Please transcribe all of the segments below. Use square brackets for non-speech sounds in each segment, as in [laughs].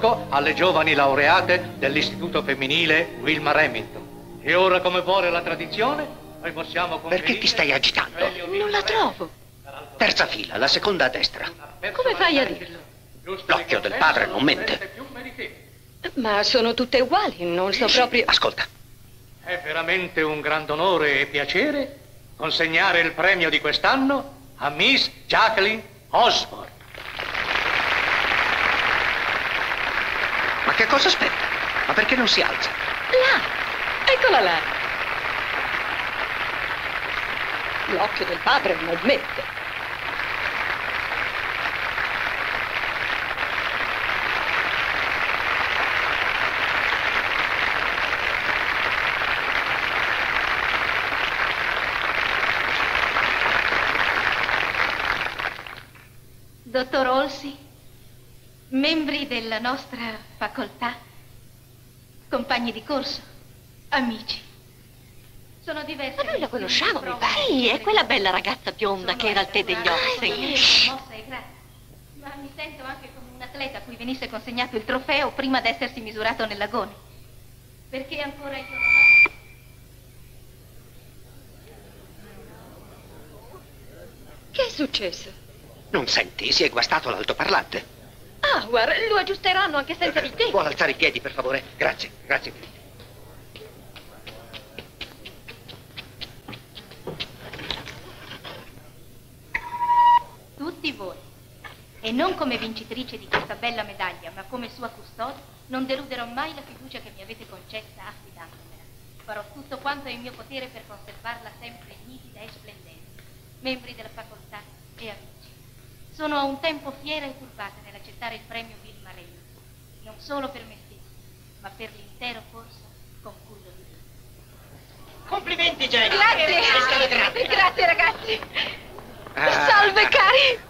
rivolgo alle giovani laureate dell'Istituto Femminile Wilma Remington. E ora, come vuole la tradizione, noi possiamo Perché ti stai agitando? Non la trovo. Terza fila, la seconda a destra. Come fai a dirlo? L'occhio del padre non mente. Ma sono tutte uguali, non so proprio... Ascolta, È veramente un grande onore e piacere consegnare il premio di quest'anno a Miss Jacqueline Osborne. Che cosa aspetta? Ma perché non si alza? Là! Eccola là! L'occhio del padre non mette. Dottor Olsi, membri della nostra facoltà, compagni di corso, amici. Sono diverse. Ma noi la conosciamo, mi pare. Sì, è quella bella ragazza bionda che era al tè degli ossi. Sì, mossa e grazia. Ma mi sento anche come un atleta a cui venisse consegnato il trofeo prima d'essersi misurato nel lagone. Perché ancora io non ho... Che è successo? Non senti? Si è guastato l'altoparlante. Ah, guarda, lo aggiusteranno anche senza di te. Vuole alzare i piedi, per favore? Grazie, grazie. Tutti voi. E non come vincitrice di questa bella medaglia, ma come sua custode, non deluderò mai la fiducia che mi avete concessa affidandomela. Farò tutto quanto è in mio potere per conservarla sempre nitida e splendente. Membri della facoltà e amici. Sono a un tempo fiera e turbata nell'accettare il premio Vilma Reynolds, non solo per me stessa, ma per l'intero corso con cui lo dico. Complimenti, Jenny. Grazie. Grazie, ragazzi. Ah. Salve, cari.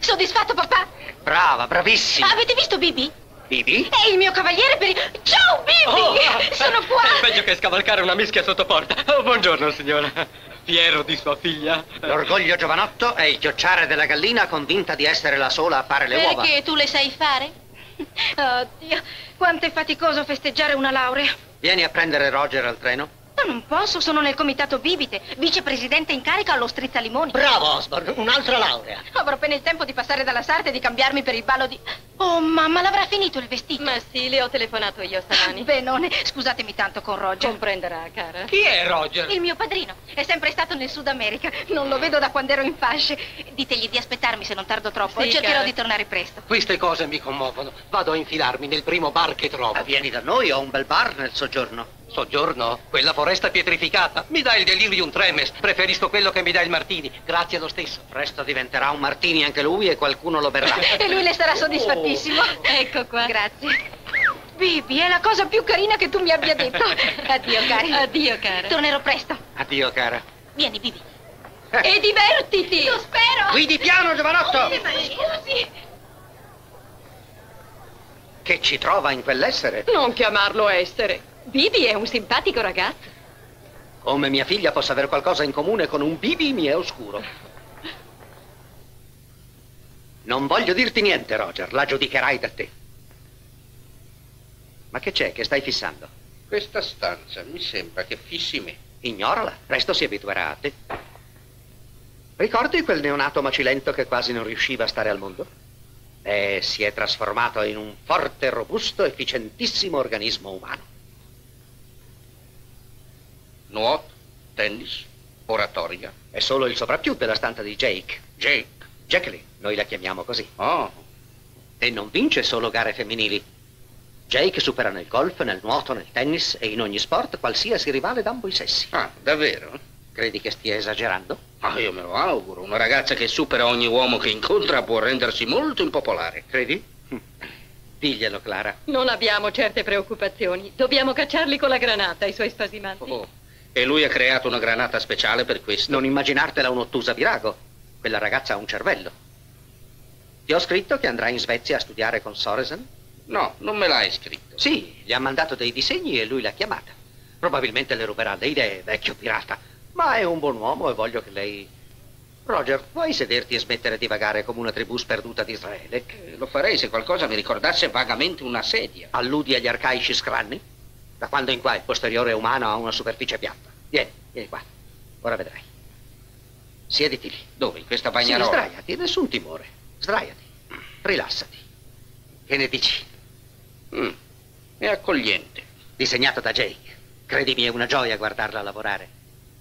Soddisfatto, papà? Brava, bravissima. Avete visto Bibi? Bibi? È il mio cavaliere per il... Ciao, Bibi! Sono qua! [laughs] È peggio che scavalcare una mischia sotto porta. Oh, buongiorno, signora. Fiero di sua figlia. L'orgoglio giovanotto è il chiocciare della gallina convinta di essere la sola a fare le uova. Perché tu le sai fare? Oddio, quanto è faticoso festeggiare una laurea. Vieni a prendere Roger al treno? Ma non posso, sono nel comitato Bibite, vicepresidente in carica allo Strizza Limoni. Bravo, Osborne, un'altra laurea. Avrò appena il tempo di passare dalla sarta e di cambiarmi per il ballo di... Oh, mamma, l'avrà finito il vestito? Ma sì, le ho telefonato io stamani. [laughs] Benone, scusatemi tanto con Roger. Comprenderà, cara. Chi è Roger? Il mio padrino è sempre stato nel Sud America. Non lo vedo da quando ero in fasce. Ditegli di aspettarmi se non tardo troppo. Sì, e cercherò cara. di tornare presto. Queste cose mi commuovono. Vado a infilarmi nel primo bar che trovo. Ma vieni da noi, ho un bel bar nel soggiorno. Soggiorno? Quella foresta pietrificata. Mi dà il delirium tremens. Preferisco quello che mi dà il martini. Grazie lo stesso. Presto diventerà un martini anche lui e qualcuno lo berrà. [laughs] E lui ne sarà soddisfattissimo. Ecco qua. Grazie. Bibi, è la cosa più carina che tu mi abbia detto. [laughs] Addio, cari. Addio, cara. Tornerò presto. Addio, cara. Vieni, Bibi. E divertiti! Lo spero! Guidi piano, giovanotto! Ma scusi! Che ci trova in quell'essere? Non chiamarlo essere. Bibi è un simpatico ragazzo. Come mia figlia possa aver qualcosa in comune con un bibi mi è oscuro. Non voglio dirti niente, Roger, la giudicherai da te. Ma che c'è? Che stai fissando? Questa stanza mi sembra che fissi me. Ignorala, presto si abituerà a te. Ricordi quel neonato macilento che quasi non riusciva a stare al mondo? E si è trasformato in un forte, robusto, efficientissimo organismo umano. Nuoto, tennis, oratoria. È solo il sopravpiù della stanza di Jake. Jake. Jacqueline, noi la chiamiamo così. Oh, E non vince solo gare femminili. Jake supera nel golf, nel nuoto, nel tennis e in ogni sport qualsiasi rivale d'ambo i sessi. ah, davvero? Credi che stia esagerando? Ah, io me lo auguro. Una ragazza che supera ogni uomo che incontra può rendersi molto impopolare. Credi? Diglielo, Clara. Non abbiamo certe preoccupazioni. Dobbiamo cacciarli con la granata, i suoi spasimanti. Oh, e lui ha creato una granata speciale per questo. Non immaginartela un'ottusa virago. Quella ragazza ha un cervello. Ti ho scritto che andrà in Svezia a studiare con Soresen? No, non me l'hai scritto. Sì, gli ha mandato dei disegni e lui l'ha chiamata. Probabilmente le ruberà le idee, vecchio pirata. Ma è un buon uomo e voglio che lei Roger, puoi sederti e smettere di vagare come una tribù sperduta di Israele? Eh, lo farei se qualcosa mi ricordasse vagamente una sedia. Alludi agli arcaici scranni? Da quando in qua il posteriore umano ha una superficie piatta. Vieni, vieni qua. Ora vedrai. Siediti lì. Dove? In questa Sì, bagnarola? sdraiati, nessun timore. Sdraiati. Rilassati. Che ne dici? Mm, È accogliente. Disegnato da Jake. Credimi, è una gioia guardarla lavorare.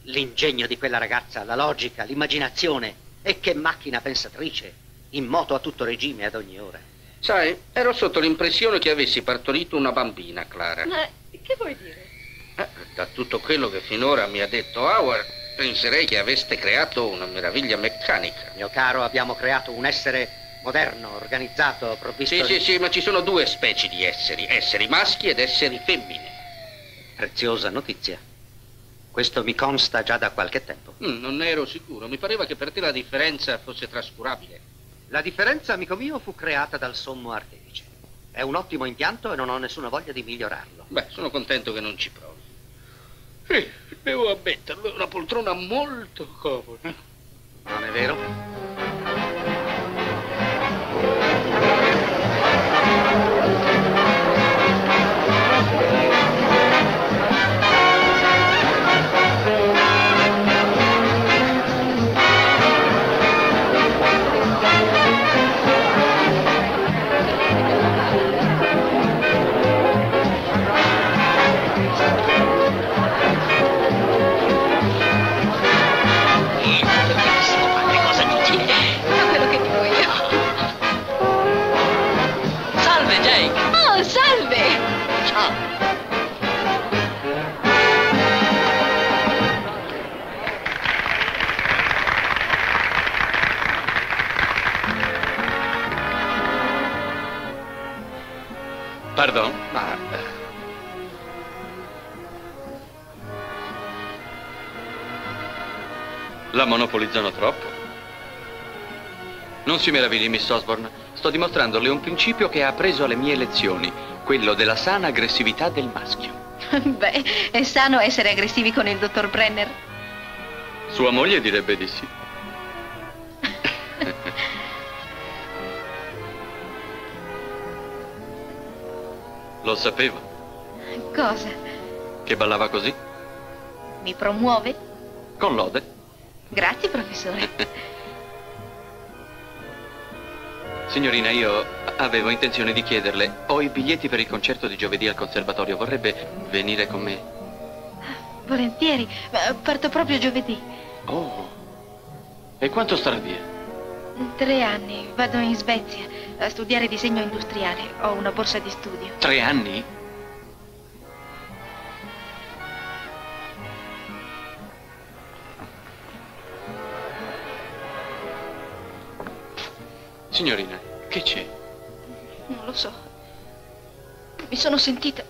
L'ingegno di quella ragazza, la logica, l'immaginazione. E che macchina pensatrice. In moto a tutto regime ad ogni ora. Sai, ero sotto l'impressione che avessi partorito una bambina, Clara. Ma che vuoi dire? Eh, da tutto quello che finora mi ha detto Howard, penserei che aveste creato una meraviglia meccanica. Mio caro, abbiamo creato un essere moderno, organizzato, provvisto Sì, di... sì, sì, ma ci sono due specie di esseri, esseri maschi ed esseri femmine. Preziosa notizia. Questo mi consta già da qualche tempo. Mm, non ne ero sicuro, mi pareva che per te la differenza fosse trascurabile. La differenza, amico mio, fu creata dal sommo artefice. È un ottimo impianto e non ho nessuna voglia di migliorarlo. Beh, sono contento che non ci provi. Sì, devo ammetterlo, è una poltrona molto comoda. Non è vero? La monopolizzano troppo. Non si meravigli, Miss Osborne. Sto dimostrandole un principio che ha appreso alle mie lezioni, quello della sana aggressività del maschio. [laughs] Beh, è sano essere aggressivi con il dottor Brenner. Sua moglie direbbe di sì. [laughs] Lo sapevo, Cosa? che ballava così, Mi promuove? con lode. Grazie, professore. Signorina, io avevo intenzione di chiederle, ho i biglietti per il concerto di giovedì al conservatorio, vorrebbe venire con me? Volentieri. Parto proprio giovedì. Oh, e quanto starà via? Tre anni. Vado in Svezia a studiare disegno industriale. Ho una borsa di studio. Tre anni? Signorina, che c'è? Non lo so. Mi sono sentita.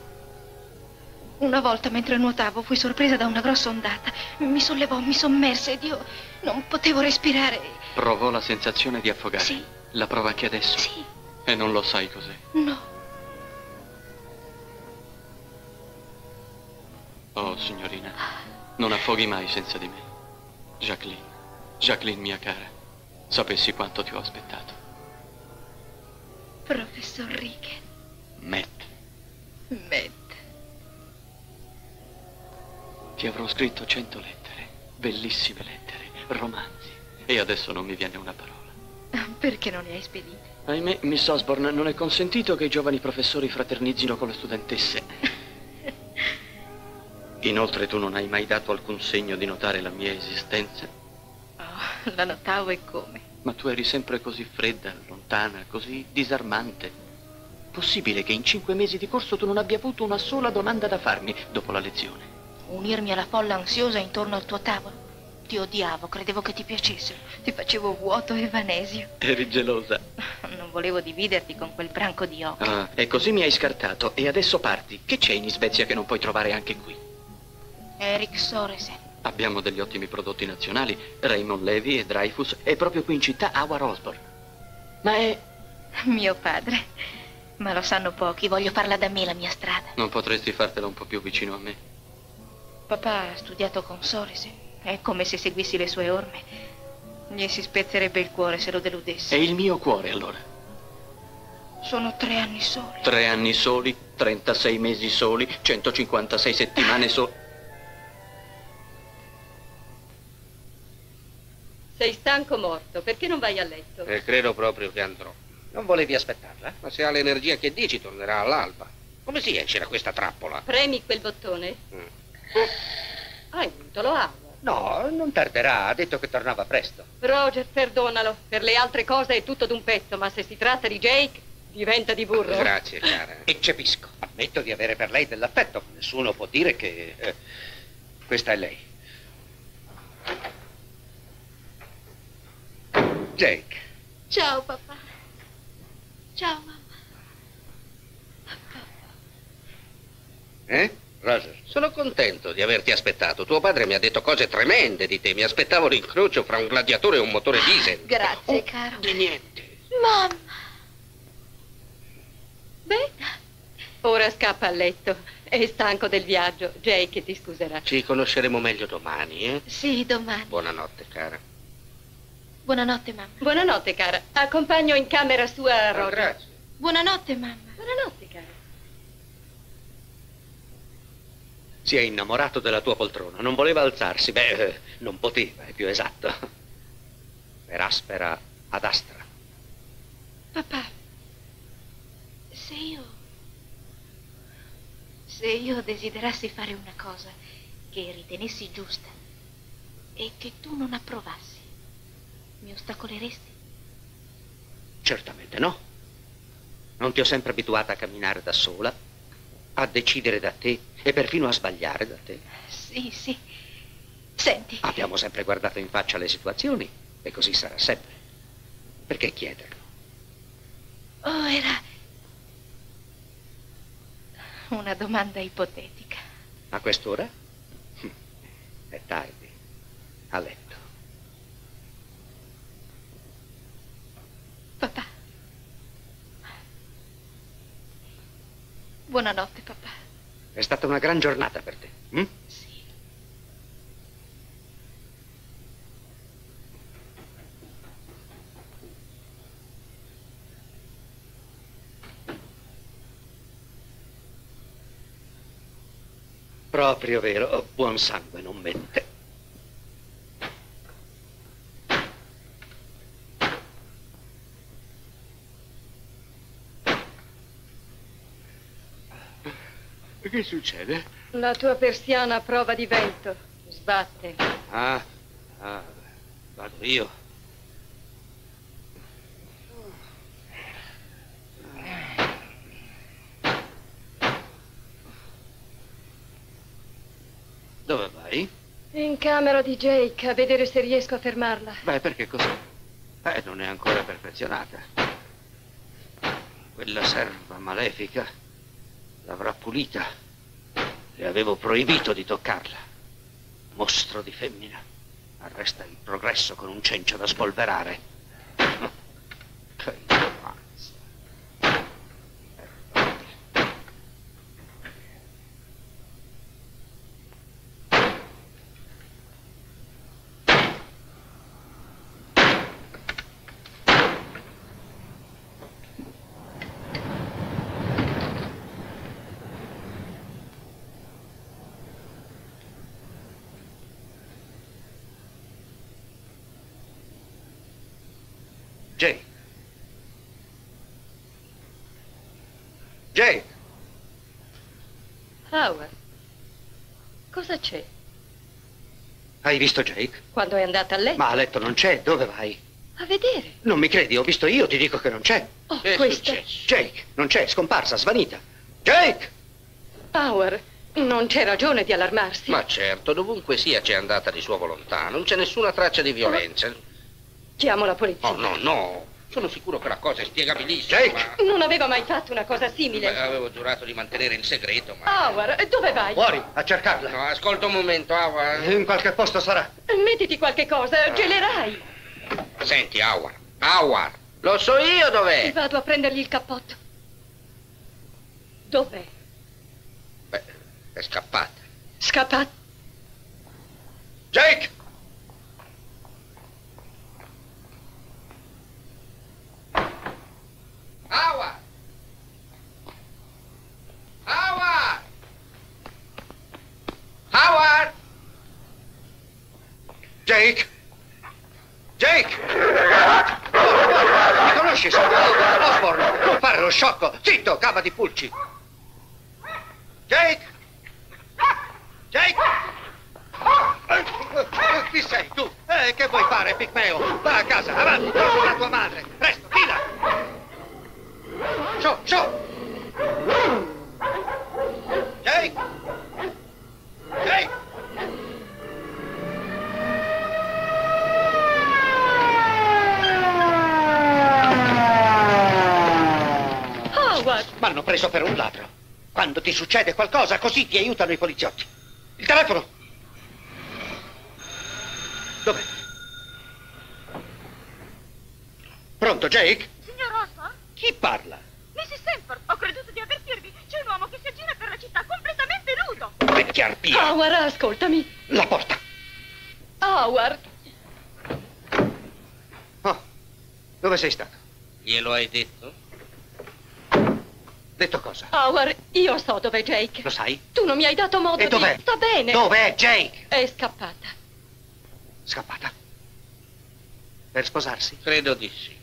Una volta mentre nuotavo fui sorpresa da una grossa ondata. Mi sollevò, mi sommerse ed io non potevo respirare. Provò la sensazione di affogare. Sì. La prova anche adesso. Sì, E non lo sai cos'è. no. Oh, signorina, non affoghi mai senza di me. Jacqueline, Jacqueline mia cara, sapessi quanto ti ho aspettato. Professor Ricken. Matt, Matt. ti avrò scritto cento lettere, bellissime lettere, romanzi, e adesso non mi viene una parola. Perché non ne hai spedite? Ahimè, Miss Osborne, non è consentito che i giovani professori fraternizzino con le studentesse. Inoltre tu non hai mai dato alcun segno di notare la mia esistenza, Oh, la notavo e come. Ma tu eri sempre così fredda, lontana, così disarmante. Possibile che in cinque mesi di corso tu non abbia avuto una sola domanda da farmi dopo la lezione? Unirmi alla folla ansiosa intorno al tuo tavolo. Ti odiavo, credevo che ti piacessero. Ti facevo vuoto e vanesio. Eri gelosa. [laughs] Non volevo dividerti con quel branco di occhi. Ah, e così mi hai scartato e adesso parti. Che c'è in Svezia che non puoi trovare anche qui? Eric Soresen. Abbiamo degli ottimi prodotti nazionali, Raymond Levy e Dreyfus, e proprio qui in città Howard Osborne. Ma è... Mio padre. Ma lo sanno pochi, voglio farla da me la mia strada. Non potresti fartela un po' più vicino a me? Papà ha studiato con Soresen. È come se seguissi le sue orme. Gli si spezzerebbe il cuore se lo deludessi. E il mio cuore, allora? Sono tre anni soli. Tre anni soli, 36 mesi soli, 156 settimane soli. Sei stanco morto, perché non vai a letto? E credo proprio che andrò. Non volevi aspettarla? Ma se ha l'energia che dici, tornerà all'alba. Come si esce da questa trappola? Premi quel bottone. Mm. Hai vinto, lo amo. No, non tarderà. Ha detto che tornava presto. Roger, perdonalo. Per le altre cose è tutto d'un pezzo, ma se si tratta di Jake, diventa di burro. Grazie, cara. Eccepisco. Ammetto di avere per lei dell'affetto. Nessuno può dire che... eh, questa è lei. Jake. Ciao, papà. Ciao, mamma. Eh? Roger. Sono contento di averti aspettato. Tuo padre mi ha detto cose tremende di te. Mi aspettavo l'incrocio fra un gladiatore e un motore diesel. Grazie, caro. Di niente. Mamma. Beh, ora scappa a letto. È stanco del viaggio. Jake ti scuserà. Ci conosceremo meglio domani, eh? Sì, domani. Buonanotte, cara. Buonanotte, mamma. Buonanotte, cara. Accompagno in camera sua Roger. grazie. Buonanotte, mamma. Buonanotte, cara. Si è innamorato della tua poltrona. Non voleva alzarsi. Beh, eh, non poteva, è più esatto. Per aspera ad astra. Papà, se io... Se io desiderassi fare una cosa che ritenessi giusta e che tu non approvassi, mi ostacoleresti? Certamente no. Non ti ho sempre abituata a camminare da sola, a decidere da te e perfino a sbagliare da te. Sì, sì. Senti, Abbiamo sempre guardato in faccia le situazioni e così sarà sempre. Perché chiederlo? oh, era una domanda ipotetica. A quest'ora? Hm, È tardi. A letto. Papà. Buonanotte, papà. È stata una gran giornata per te. hm? Sì. Proprio vero. Buon sangue non mente. Che succede? La tua persiana a prova di vento. Sbatte. Ah, ah, vado io. Dove vai? In camera di Jake a vedere se riesco a fermarla. Beh, perché così? Eh, non è ancora perfezionata. Quella serva malefica l'avrà pulita. Le avevo proibito di toccarla. Mostro di femmina. Arresta il progresso con un cencio da spolverare. Che ignoranza. Jake. Jake. Howard, cosa c'è? Hai visto Jake? Quando è andata a letto? Ma a letto non c'è. Dove vai? A vedere. Non mi credi? Ho visto io, ti dico che non c'è. Oh, Che è questa... Jake, non c'è, è scomparsa, svanita. Jake! Howard, non c'è ragione di allarmarsi. Ma certo, dovunque sia c'è andata di sua volontà. Non c'è nessuna traccia di violenza. Chiamo la polizia. Oh, no, no. Sono sicuro che la cosa è spiegabilissima. Jake! Non aveva mai fatto una cosa Beh, simile. avevo giurato di mantenere il segreto, ma... Howard, dove vai? Fuori, a cercarla. No, ascolta un momento, Howard. In qualche posto sarà. Mettiti qualche cosa, gelerai. Senti, Howard. Howard, lo so io dov'è. Vado a prendergli il cappotto. Dov'è? Beh, è scappata. Scappato. Jake! Aua! Aua! Howard! Jake! Jake! Mi conosci, sono Osborne! Non fare lo sciocco! Zitto, cava di pulci! Jake! Jake! Chi sei tu? Eh, che vuoi fare, Picmeo? Va a casa, avanti, torna da tua madre! Presto, fila! Su, su! Jake! Jake! Howard! M'hanno preso per un ladro. Quando ti succede qualcosa, così ti aiutano i poliziotti. Il telefono! Dov'è? Pronto, Jake? Chi parla? Mrs. Sanford, ho creduto di avvertirvi. C'è un uomo che si aggira per la città completamente nudo. Vecchia arpia! Howard, ascoltami! La porta! Howard! Oh, dove sei stato? Glielo hai detto? Detto cosa? Howard, io so dov'è Jake. Lo sai? Tu non mi hai dato modo E di... dov'è? Sta bene. Dov'è Jake? È scappata. Scappata. Per sposarsi? Credo di sì.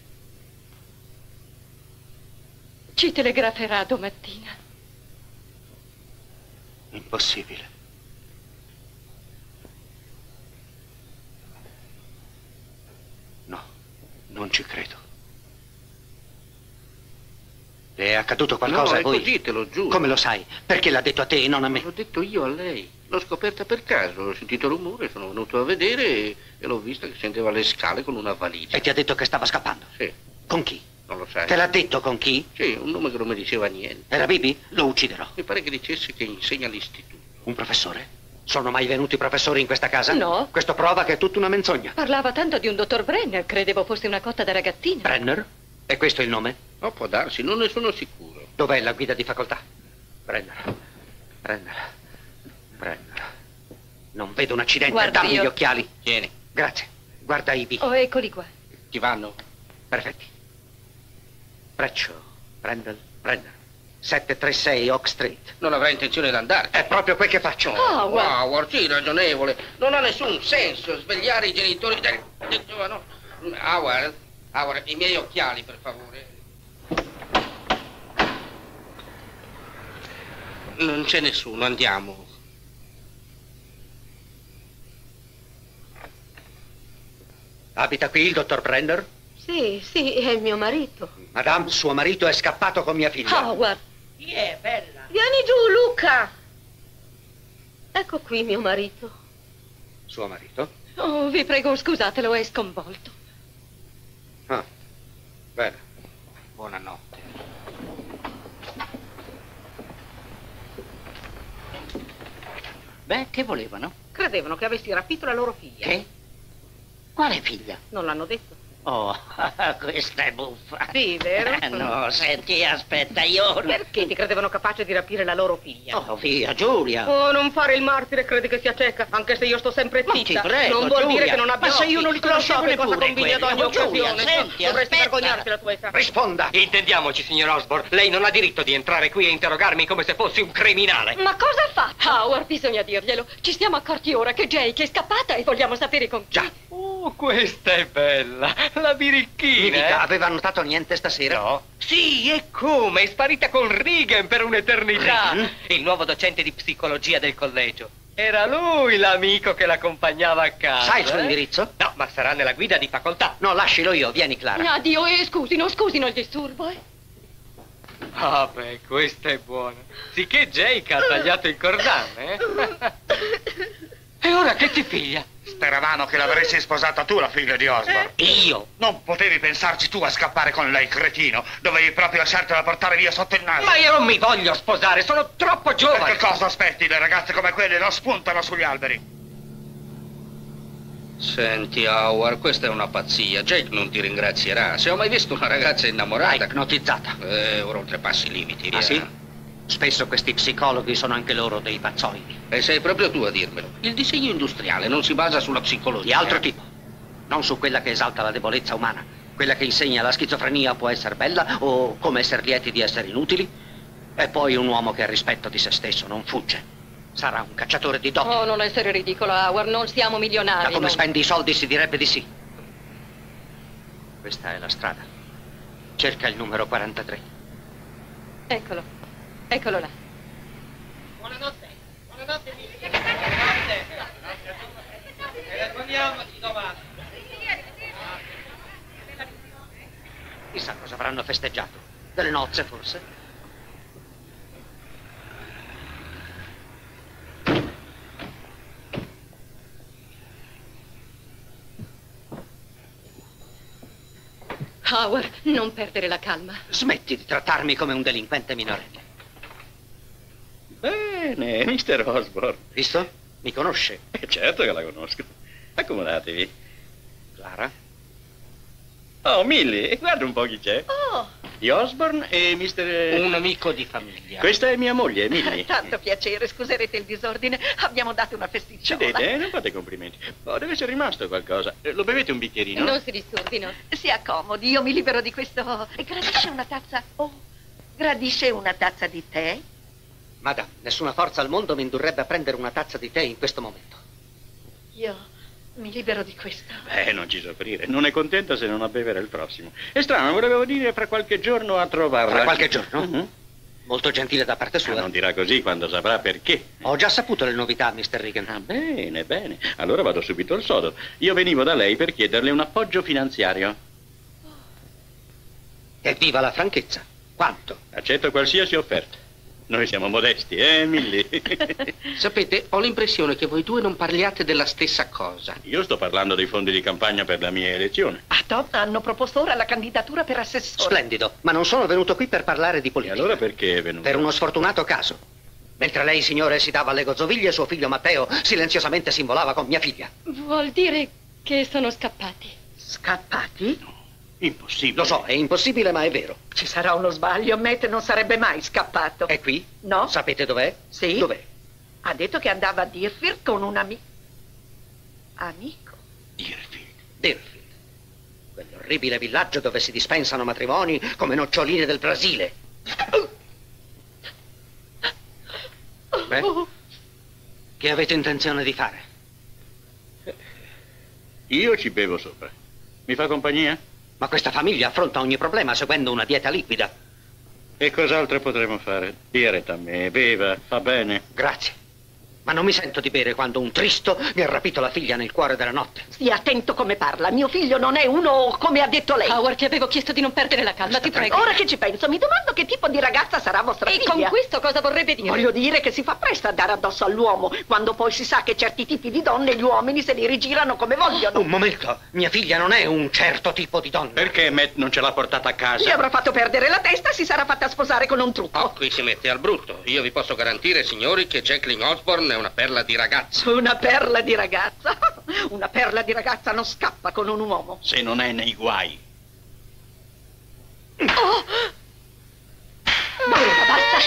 Ci telegraferà domattina. Impossibile. No, non ci credo. Le è accaduto qualcosa no, a voi? così, te lo giuro. Come lo sai? Perché l'ha detto a te e non a me? L'ho detto io a lei. L'ho scoperta per caso. Ho sentito rumore, sono venuto a vedere e, e l'ho vista che scendeva le scale con una valigia. E ti ha detto che stava scappando? Sì, Con chi? Non lo sai. Te l'ha detto con chi? Sì, un nome che non mi diceva niente. Era Bibi? Lo ucciderò. Mi pare che dicesse che insegna all'istituto. Un professore? Sono mai venuti professori in questa casa? No. Questo prova che è tutta una menzogna. Parlava tanto di un dottor Brenner, credevo fosse una cotta da ragazzina. Brenner? E questo è il nome? No, può darsi, non ne sono sicuro. Dov'è la guida di facoltà? Brenner. Brenner. Brenner. Non vedo un accidente. Guardi, Dammi io- gli occhiali. Tieni, Grazie. Guarda Ibi. Oh, eccoli qua. ti vanno? Perfetti. Breccio. Brendel. Brenner. 736 Oak Street. Non avrai intenzione di andare. È proprio quel che faccio. Ah, guarda. Howard, sì, ragionevole. Non ha nessun senso svegliare i genitori del, del giovane. Howard, Howard, i miei occhiali, per favore. Non c'è nessuno, andiamo. Abita qui il dottor Brenner? Sì, sì, è il mio marito. Madame, suo marito è scappato con mia figlia. Howard! Vieni giù, Luca! Ecco qui mio marito. Suo marito? Oh, vi prego, scusatelo, è sconvolto. Ah, bene. Buonanotte. Beh, che volevano? Credevano che avessi rapito la loro figlia. Che? Quale figlia? Non l'hanno detto. Oh, [laughs] questa è buffa. Sì, vero? Eh, no, senti, aspetta, io... Perché ti credevano capace di rapire la loro figlia? Oh, via, Giulia. Oh, non fare il martire, credi che sia cieca, anche se io sto sempre Ma zitta. ti prego, non vuol Giulia. dire che non abbia Ma se io non li Lo so conoscevo che cosa neppure combini ad ogni Oh, Giulia, occasione. senti, Dovresti aspetta. vergognarti la tua età. Risponda! Intendiamoci, signor Osborne. Lei non ha diritto di entrare qui e interrogarmi come se fossi un criminale. Ma cosa ha fatto? Howard, bisogna dirglielo. Ci siamo accorti ora che Jake è scappata e vogliamo sapere con chi. Già. Oh, questa è bella. La Mi birichina. dica, eh? aveva notato niente stasera? No. Sì, e come? È sparita con Regan per un'eternità. Regan? Il nuovo docente di psicologia del collegio. Era lui l'amico che l'accompagnava a casa. Sai il suo eh? indirizzo? No, ma sarà nella guida di facoltà. No, lascilo io, vieni Clara. Addio, e scusino, scusino il disturbo, eh. Ah, beh, questa è buona. Sicché Jake ha tagliato il cordame, eh? [laughs] e ora che ti figlia? Speravano che l'avresti sposata tu, la figlia di Osborne. Io? Non potevi pensarci tu a scappare con lei, cretino. Dovevi proprio lasciartela portare via sotto il naso. Ma io non mi voglio sposare, sono troppo E giovane. che cosa aspetti? Le ragazze come quelle non spuntano sugli alberi. Senti, Howard, questa è una pazzia. Jake non ti ringrazierà. Se ho mai visto una ragazza innamorata... ipnotizzata. Eh, ora oltrepassi i limiti, via. Ah sì? Spesso questi psicologi sono anche loro dei pazzoidi. E sei proprio tu a dirmelo. Il disegno industriale non si basa sulla psicologia. Di altro tipo. Non su quella che esalta la debolezza umana. Quella che insegna la schizofrenia può essere bella o come essere lieti di essere inutili. E poi un uomo che ha rispetto di se stesso non fugge. Sarà un cacciatore di doppio. Oh, non essere ridicolo, Howard, non siamo milionari. Da come non- spendi i soldi si direbbe di sì. Questa è la strada. Cerca il numero 43. Eccolo, eccolo là. Buonanotte. Buonanotte, mister. Telefoniamoci domani. Chissà cosa avranno festeggiato. Delle nozze, forse? Howard, non perdere la calma. Smetti di trattarmi come un delinquente minorenne. Bene, mister Osborne. Visto? Mi conosce? Eh, certo che la conosco. Accomodatevi. Clara? Oh, Millie, guarda un po' chi c'è. Oh, Di Osborne e mister... Un amico di famiglia. Questa è mia moglie, [laughs] Millie. Tanto piacere, scuserete il disordine. Abbiamo dato una festiccia. Sedete, eh? non fate complimenti. Oh, deve essere rimasto qualcosa. Eh, Lo bevete un bicchierino? non si disturdino. Si accomodi, io mi libero di questo. Gradisce una tazza? Oh, gradisce una tazza di tè? Madame, nessuna forza al mondo mi indurrebbe a prendere una tazza di tè in questo momento. Io mi libero di questo. Eh, non ci soffrire. Non è contenta se non a bevere il prossimo. È strano, volevo dire fra qualche giorno a trovarla. Fra qualche giorno? Mhm. Molto gentile da parte Ah, sua. non dirà così quando saprà perché. Ho già saputo le novità, Mr. Regan. Ah, bene, bene. Allora vado subito al sodo. Io venivo da lei per chiederle un appoggio finanziario. Evviva la franchezza. Quanto? Accetto qualsiasi offerta. Noi siamo modesti, eh, Millie? [laughs] Sapete, ho l'impressione che voi due non parliate della stessa cosa. Io sto parlando dei fondi di campagna per la mia elezione. A Tom hanno proposto ora la candidatura per assessore. Splendido, ma non sono venuto qui per parlare di E politica. allora perché è venuto? Per uno sfortunato caso. Mentre lei, signore, si dava alle gozzoviglie, suo figlio Matteo silenziosamente si involava con mia figlia. Vuol dire che sono scappati. Scappati? Impossibile. Lo so, è impossibile, ma è vero. Ci sarà uno sbaglio, Matt non sarebbe mai scappato. È qui? No? Sapete dov'è? Sì? Dov'è? Ha detto che andava a Deerfield con un ami... amico. Deerfield. Deerfield. Quell'orribile villaggio dove si dispensano matrimoni come noccioline del Brasile. Beh, che avete intenzione di fare? Io ci bevo sopra. Mi fa compagnia? Ma questa famiglia affronta ogni problema seguendo una dieta liquida. E cos'altro potremo fare? Diretta a me, beva, fa bene. Grazie. Ma non mi sento di bere quando un tristo mi ha rapito la figlia nel cuore della notte. Stia attento come parla. Mio figlio non è uno come ha detto lei. Howard, ti avevo chiesto di non perdere la calma, ti prego. Ora che ci penso, mi domando che tipo di ragazza sarà vostra E figlia. con questo cosa vorrebbe dire? Voglio dire che si fa presto a dare addosso all'uomo, quando poi si sa che certi tipi di donne gli uomini se li rigirano come vogliono. Un momento, mia figlia non è un certo tipo di donna. Perché Matt non ce l'ha portata a Gli casa? avrà fatto perdere la testa e si sarà fatta sposare con un trucco. Oh, qui si mette al brutto. Io vi posso garantire, signori, che Jacqueline Osborne è una perla di ragazza. Una perla di ragazza. [laughs] Una perla di ragazza non scappa con un uomo. Se non è nei guai. Oh! Basta, basta.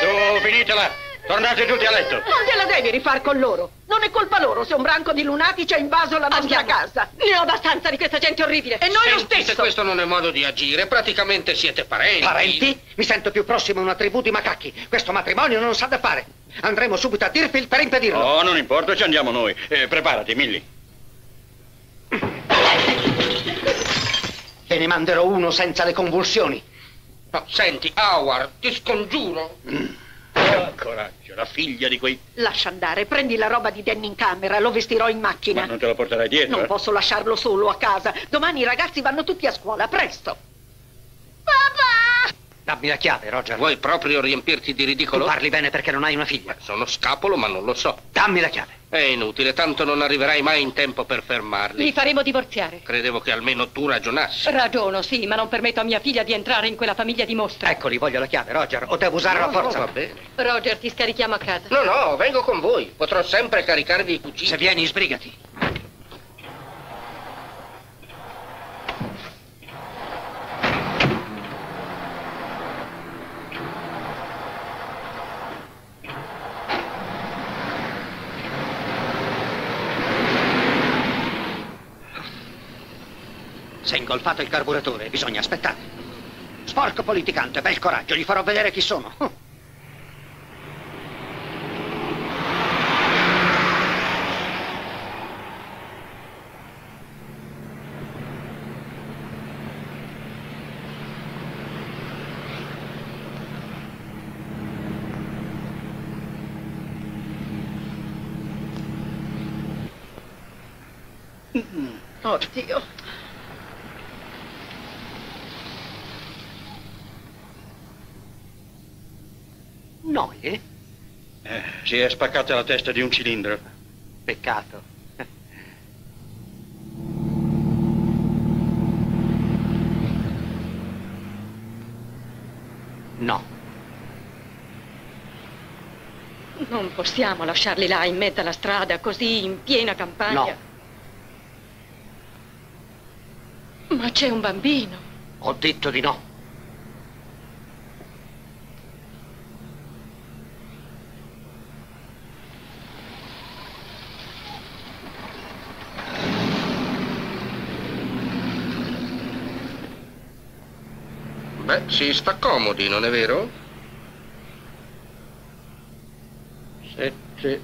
Su, finitela! Tornate tutti a letto! Non gliela devi rifar con loro. Non è colpa loro se un branco di lunatici ha invaso la nostra Andiamo. casa. Ne ho abbastanza di questa gente orribile. E noi lo Sentite, stesso. questo non è modo di agire. Praticamente siete parenti. Parenti? Mi sento più prossimo a una tribù di macachi. Questo matrimonio non sa da fare. Andremo subito a Deerfield per impedirlo. Oh, non importa, ci andiamo noi. Eh, preparati, Millie. Te ne manderò uno senza le convulsioni. No, senti, Howard, ti scongiuro. Oh, coraggio, la figlia di quei... Lascia andare, prendi la roba di Danny in camera, lo vestirò in macchina. Ma non te lo porterai dietro? Non eh? posso lasciarlo solo a casa. Domani i ragazzi vanno tutti a scuola, presto. Dammi la chiave, Roger. Vuoi proprio riempirti di Tu ridicolo? parli bene perché non hai una figlia. Sono scapolo, ma non lo so. Dammi la chiave. È inutile, tanto non arriverai mai in tempo per fermarli. Li faremo divorziare. Credevo che almeno tu ragionassi. Ragiono, sì, ma non permetto a mia figlia di entrare in quella famiglia di mostri. Eccoli, voglio la chiave, Roger. O devo usare No, la forza? no, va bene. Roger, ti scarichiamo a casa. No, no, vengo con voi. Potrò sempre caricarvi i cucini. Se vieni, sbrigati. Si è ingolfato il carburatore, bisogna aspettare. Sporco politicante, bel coraggio, gli farò vedere chi sono. Oddio. Noie? Eh, si è spaccata la testa di un cilindro. Peccato. No. Non possiamo lasciarli là in mezzo alla strada, così in piena campagna. Ma c'è un bambino. Ho detto di no. Beh, si sta comodi, non è vero? Sette,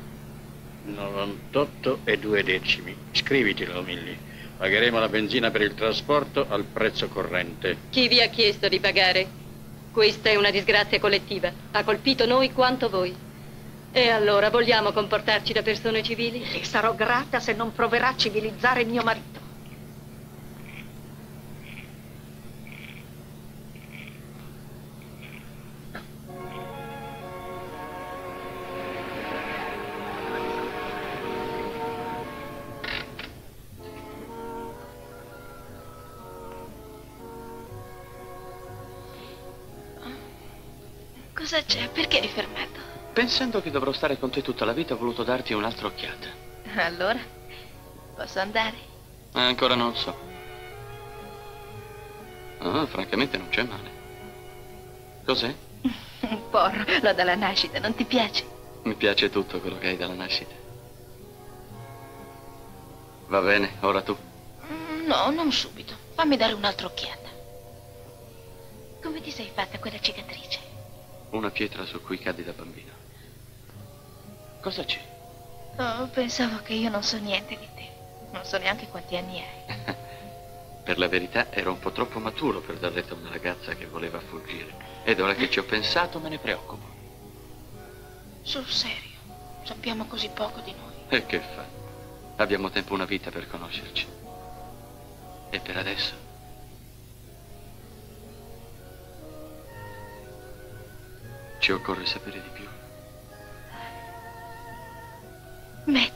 98 e due decimi. Scrivitelo, Milli. Pagheremo la benzina per il trasporto al prezzo corrente. Chi vi ha chiesto di pagare? Questa è una disgrazia collettiva. Ha colpito noi quanto voi. E allora vogliamo comportarci da persone civili? Le sarò grata se non proverà a civilizzare mio marito. C'è? Perché eri fermato? Pensando che dovrò stare con te tutta la vita, ho voluto darti un'altra occhiata. Allora, posso andare? Eh, ancora non so. Ah, francamente non c'è male. Cos'è? [laughs] Un porro, l'ho dalla nascita, non ti piace? Mi piace tutto quello che hai dalla nascita. Va bene, ora tu. Mm, No, non subito. Fammi dare un'altra occhiata. Come ti sei fatta quella cicatrice? Una pietra su cui cadi da bambino. Cosa c'è? Oh, pensavo che io non so niente di te. Non so neanche quanti anni hai. [laughs] Per la verità ero un po' troppo maturo per dar retta a una ragazza che voleva fuggire. Ed ora che ci ho pensato me ne preoccupo. Sul serio, sappiamo così poco di noi. E che fa? Abbiamo tempo una vita per conoscerci. E per adesso? Ci occorre sapere di più. Matt,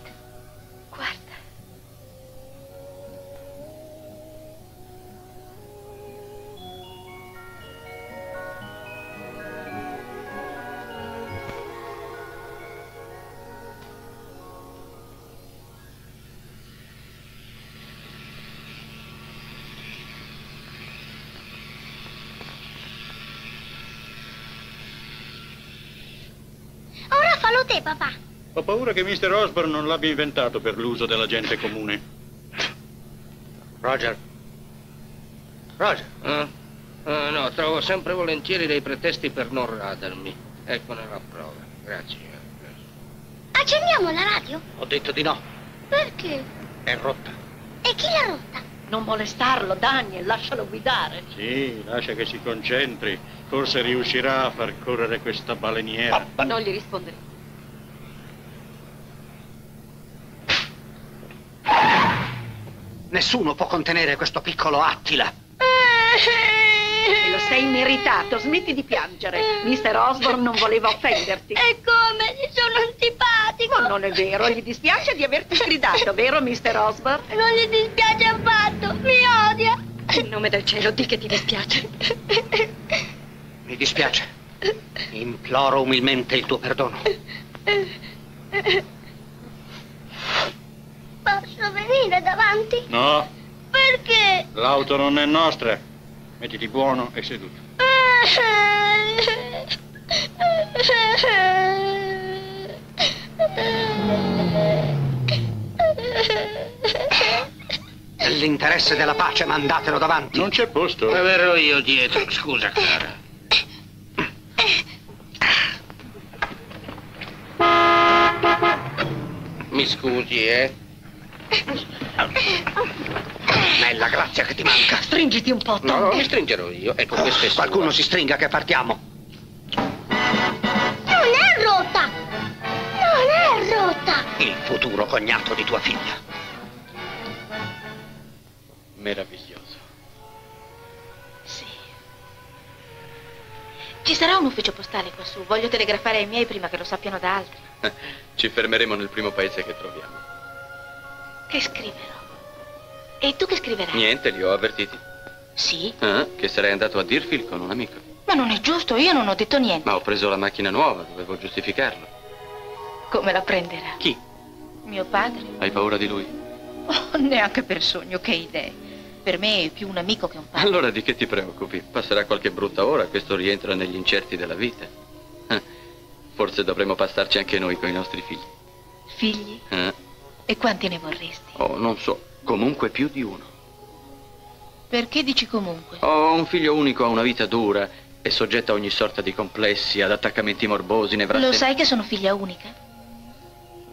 Fallo te, papà. Ho paura che Mr. Osborne non l'abbia inventato per l'uso della gente comune. Roger. Roger. Ah, ah, no, trovo sempre volentieri dei pretesti per non radermi. Eccone la prova. Grazie. Accendiamo la radio? Ho detto di no. Perché? È rotta. E chi l'ha rotta? Non molestarlo, Daniel, lascialo guidare. Sì, lascia che si concentri. Forse riuscirà a far correre questa baleniera. Non gli risponderò. Nessuno può contenere questo piccolo Attila. E lo sei meritato, smetti di piangere. Mr. Osborne non voleva offenderti. E come? Gli sono antipatico. Ma non è vero, gli dispiace di averti gridato, vero, Mr. Osborne? Non gli dispiace affatto, mi odia. In nome del cielo, di che ti dispiace. Mi dispiace. Imploro umilmente il tuo perdono. Venire davanti? No, Perché? l'auto non è nostra. Mettiti buono e seduto. Nell'interesse della pace mandatelo davanti. Non c'è posto. Ma verrò io dietro. Scusa, cara. Mi scusi, eh? Nella grazia che ti manca. Stringiti un po', No, Tom. mi stringerò io. Ecco, questo è Qualcuno suo. si stringa che partiamo. Non è rotta. Non è rotta. Il futuro cognato di tua figlia. meraviglioso. Sì. Ci sarà un ufficio postale quassù. Voglio telegrafare ai miei prima che lo sappiano da altri. [laughs] Ci fermeremo nel primo paese che troviamo. Che scriverò? E tu che scriverai? Niente, li ho avvertiti. Sì? Ah, che sarei andato a Deerfield con un amico. Ma non è giusto, io non ho detto niente. Ma ho preso la macchina nuova, dovevo giustificarlo. Come la prenderà? Chi? Mio padre? Hai paura di lui? Oh, neanche per sogno, che idee. Per me è più un amico che un padre. Allora di che ti preoccupi? Passerà qualche brutta ora, questo rientra negli incerti della vita. Eh, Forse dovremmo passarci anche noi con i nostri figli. Figli? Eh? E quanti ne vorresti? Oh, non so, comunque più di uno. Perché dici comunque? Ho un figlio unico, ha una vita dura, è soggetta a ogni sorta di complessi, ad attaccamenti morbosi, nevraste... Lo sai che sono figlia unica?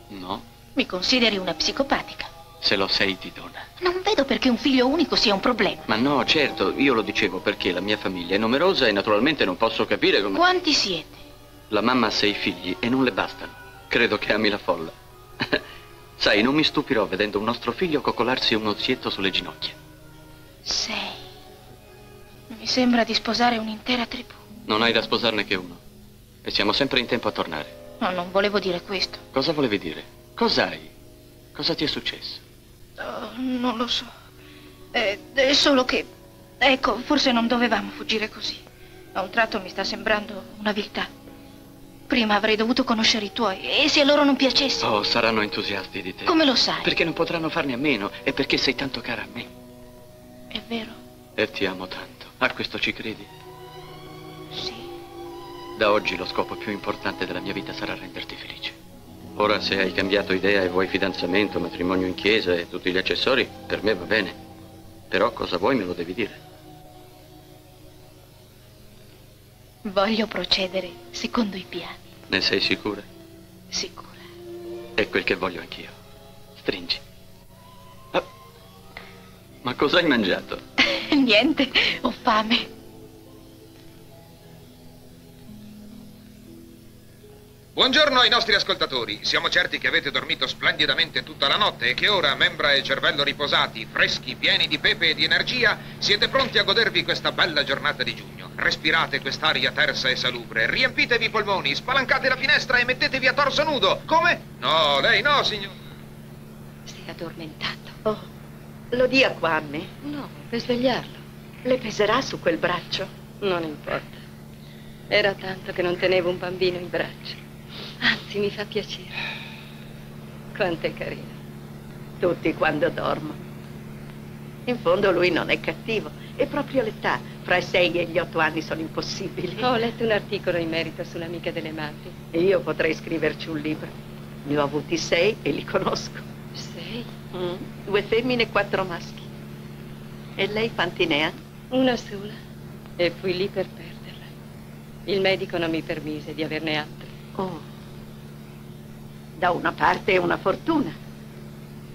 No, Mi consideri una psicopatica. se lo sei ti dona. Non vedo perché un figlio unico sia un problema. Ma no, certo, io lo dicevo perché la mia famiglia è numerosa e naturalmente non posso capire come... Quanti siete? La mamma ha sei figli e non le bastano. Credo che ami la folla. [laughs] Sai, non mi stupirò vedendo un nostro figlio coccolarsi un ozietto sulle ginocchia. Sei. Mi sembra di sposare un'intera tribù. Non hai da sposarne che uno. E siamo sempre in tempo a tornare. No, non volevo dire questo. Cosa volevi dire? Cos'hai? Cosa ti è successo? Oh, non lo so. È, è solo che... Ecco, forse non dovevamo fuggire così. A un tratto mi sta sembrando una viltà. Prima avrei dovuto conoscere i tuoi. E se a loro non piacessi? Oh, saranno entusiasti di te. Come lo sai? Perché non potranno farne a meno e perché sei tanto cara a me. È vero? E ti amo tanto. A questo ci credi? Sì. Da oggi lo scopo più importante della mia vita sarà renderti felice. Ora, se hai cambiato idea e vuoi fidanzamento, matrimonio in chiesa e tutti gli accessori, per me va bene. Però cosa vuoi me lo devi dire. Voglio procedere secondo i piani. Ne sei sicura? Sicura. È quel che voglio anch'io. Stringi. Ah. Ma cosa hai mangiato? [laughs] Niente, ho fame. Buongiorno ai nostri ascoltatori. Siamo certi che avete dormito splendidamente tutta la notte e che ora, membra e cervello riposati, freschi, pieni di pepe e di energia, siete pronti a godervi questa bella giornata di giugno. Respirate quest'aria tersa e salubre, riempitevi i polmoni, spalancate la finestra e mettetevi a torso nudo. Come? No, lei no, signor. Si è addormentato. Oh, lo dia qua a me. No, per svegliarlo. Le peserà su quel braccio? Non importa. Era tanto che non tenevo un bambino in braccio. Anzi, mi fa piacere. Quanto è carino. Tutti quando dormo. In fondo lui non è cattivo. È proprio l'età. Fra i sei e gli otto anni sono impossibili. Ho letto un articolo in merito sull'amica delle madri. E io potrei scriverci un libro. Ne ho avuti sei e li conosco. Sei? Mm, Due femmine e quattro maschi. E lei quanti ne ha? Una sola. E fui lì per perderla. Il medico non mi permise di averne altre. Oh. Da una parte è una fortuna.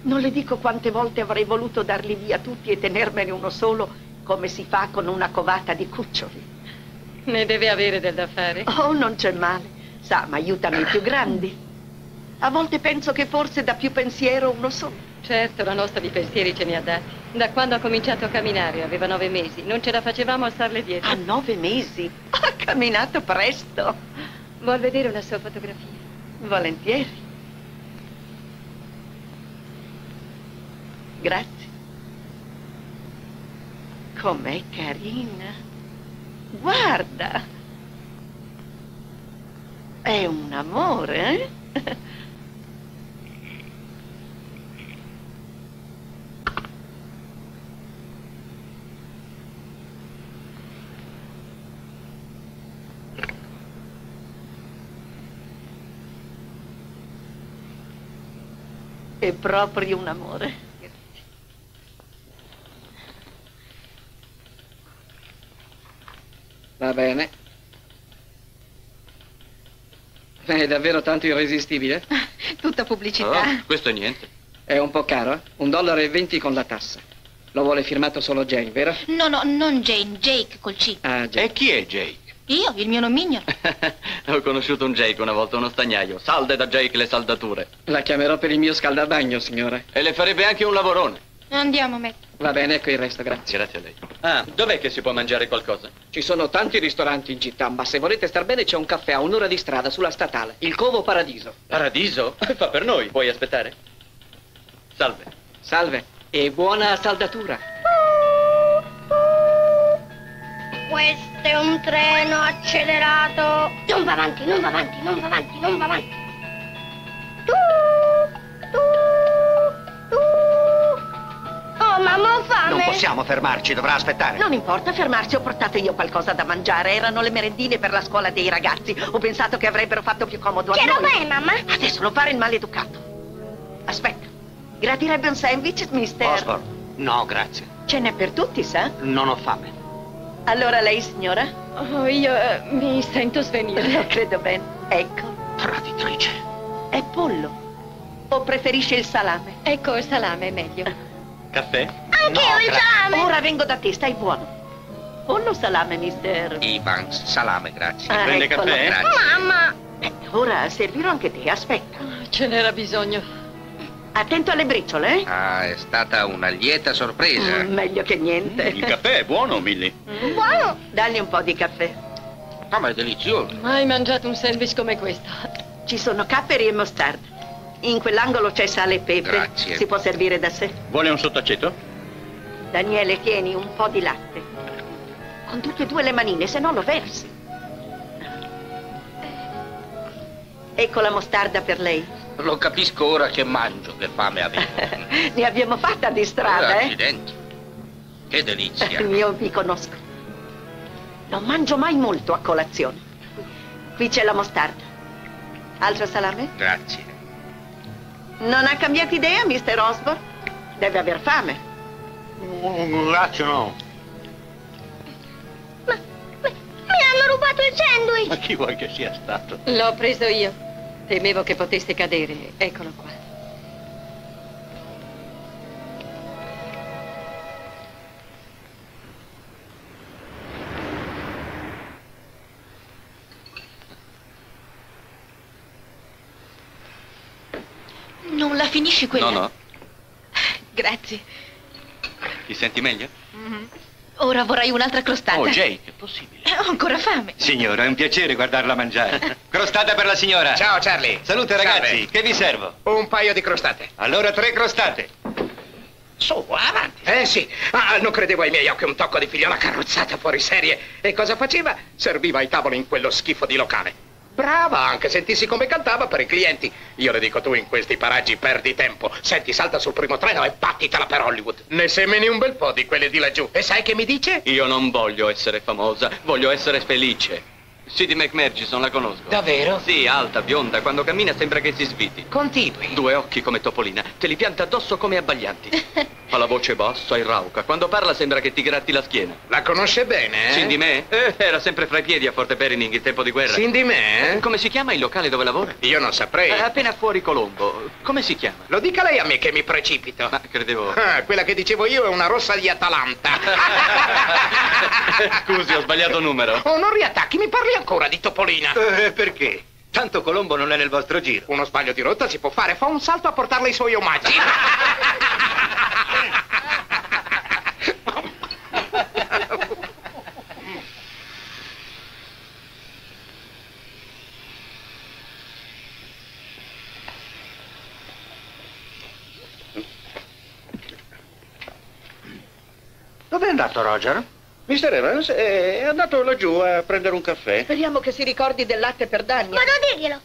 Non le dico quante volte avrei voluto darli via tutti e tenermene uno solo, come si fa con una covata di cuccioli. Ne deve avere del da fare. Oh, non c'è male. Sa, ma aiutano i più grandi. A volte penso che forse da più pensiero uno solo. Certo, la nostra di pensieri ce ne ha dati. Da quando ha cominciato a camminare, aveva nove mesi, non ce la facevamo a starle dietro. A nove mesi? Ha camminato presto. Vuol vedere una sua fotografia? Volentieri. Grazie. Com'è carina. Guarda. È un amore, eh? È proprio un amore. Va bene. È davvero tanto irresistibile? [laughs] Tutta pubblicità. Oh, questo è niente. È un po' caro, eh? Un dollaro e venti con la tassa. Lo vuole firmato solo Jane, vero? No, no, non Jane, Jake col C. Ah, Jane. E chi è Jake? Io, il mio nomignolo. [laughs] Ho conosciuto un Jake una volta, uno stagnaio. Salde da Jake le saldature. La chiamerò per il mio scaldabagno, signore. E le farebbe anche un lavorone. Andiamo, Matt. Va bene, ecco il resto, grazie. Grazie a lei. Ah, dov'è che si può mangiare qualcosa? Ci sono tanti ristoranti in città, ma se volete star bene c'è un caffè a un'ora di strada sulla statale, il Covo Paradiso. Paradiso? [laughs] Fa per noi, puoi aspettare? Salve. Salve e buona saldatura. Questo è un treno accelerato. Non va avanti, non va avanti, non va avanti, non va avanti. Tu, ho fame. Non possiamo fermarci, dovrà aspettare. Non importa fermarsi, ho portato io qualcosa da mangiare. Erano le merendine per la scuola dei ragazzi. Ho pensato che avrebbero fatto più comodo a Che noi. roba è, mamma? Adesso non fare il maleducato. Aspetta. Gradirebbe un sandwich, mister? Osborne. No, grazie. Ce n'è per tutti, sa? Non ho fame. Allora lei, signora? Oh, io eh, mi sento svenire. [laughs] Credo bene. Ecco. Traditrice. È pollo. O preferisce il salame? Ecco, il salame è meglio. Caffè? Anche io il salame. Ora vengo da te, stai buono. Pollo salame, mister? Evans, salame, grazie. Ah, Prende eccolo. caffè? Mamma. Eh, ora servirò anche te, aspetta. Ce n'era bisogno. Attento alle briciole, eh? Ah, è stata una lieta sorpresa. Mm, meglio che niente. Il caffè è buono, Millie. Buono. Dagli un po' di caffè. No, ma è delizioso. Mai mangiato un sandwich come questo. Ci sono capperi e mostarda. In quell'angolo c'è sale e pepe. Grazie. Si può servire da sé. Vuole un sottaceto? Daniele, tieni un po' di latte. Con tutte e due le manine, se no lo versi. Ecco la mostarda per lei. Lo capisco ora che mangio, che fame avevo. [laughs] Ne abbiamo fatta di strada, eh? Accidenti. Che delizia. [laughs] Io vi conosco. Non mangio mai molto a colazione. Qui c'è la mostarda. Altro salame? Grazie. Non ha cambiato idea, Mr. Osborne? Deve aver fame. Grazie, no. Mi hanno rubato il sandwich. Ma chi vuoi che sia stato? L'ho preso io. Temevo che potesse cadere. Eccolo qua. Non la finisci quella? No, no. Grazie. Ti senti meglio? Mhm. Ora vorrei un'altra crostata. Oh, Jake, è possibile. Ho ancora fame. Signora, è un piacere guardarla mangiare. [laughs] Crostata per la signora. Ciao, Charlie. Salute ragazzi, Salve. che vi servo? Un paio di crostate. Allora tre crostate. Su, avanti. Eh sì, ah, non credevo ai miei occhi un tocco di figliola carrozzata fuori serie. E cosa faceva? Serviva ai tavoli in quello schifo di locale. Brava, anche sentissi come cantava per i clienti. Io le dico tu in questi paraggi perdi tempo. Senti, salta sul primo treno e battitela per Hollywood. Ne semeni un bel po' di quelle di laggiù. E sai che mi dice? Io non voglio essere famosa, voglio essere felice. Sidney McMurgison la conosco. Davvero? Sì, alta, bionda, quando cammina sembra che si sviti. Continui. Due occhi come Topolina, te li pianta addosso come abbaglianti. [laughs] Ha la voce bassa e rauca, quando parla sembra che ti gratti la schiena. La conosce bene, eh? Cindy me? Eh, era sempre fra i piedi a Forte Perining in tempo di guerra. Cindy me? eh? Come si chiama il locale dove lavora? Io non saprei. È appena fuori Colombo. Come si chiama? Lo dica lei a me che mi precipito. Ma credevo... Ah, quella che dicevo io è una rossa di Atalanta. [laughs] [laughs] Scusi, ho sbagliato numero. Oh, non riattacchi, mi parli ancora di Topolina. Eh, perché? Tanto Colombo non è nel vostro giro. Uno sbaglio di rotta si può fare, fa un salto a portarle i suoi omaggi. Dove è andato Roger? Mr. Evans è andato laggiù a prendere un caffè. Speriamo che si ricordi del latte per Daniel. Vado a dirglielo.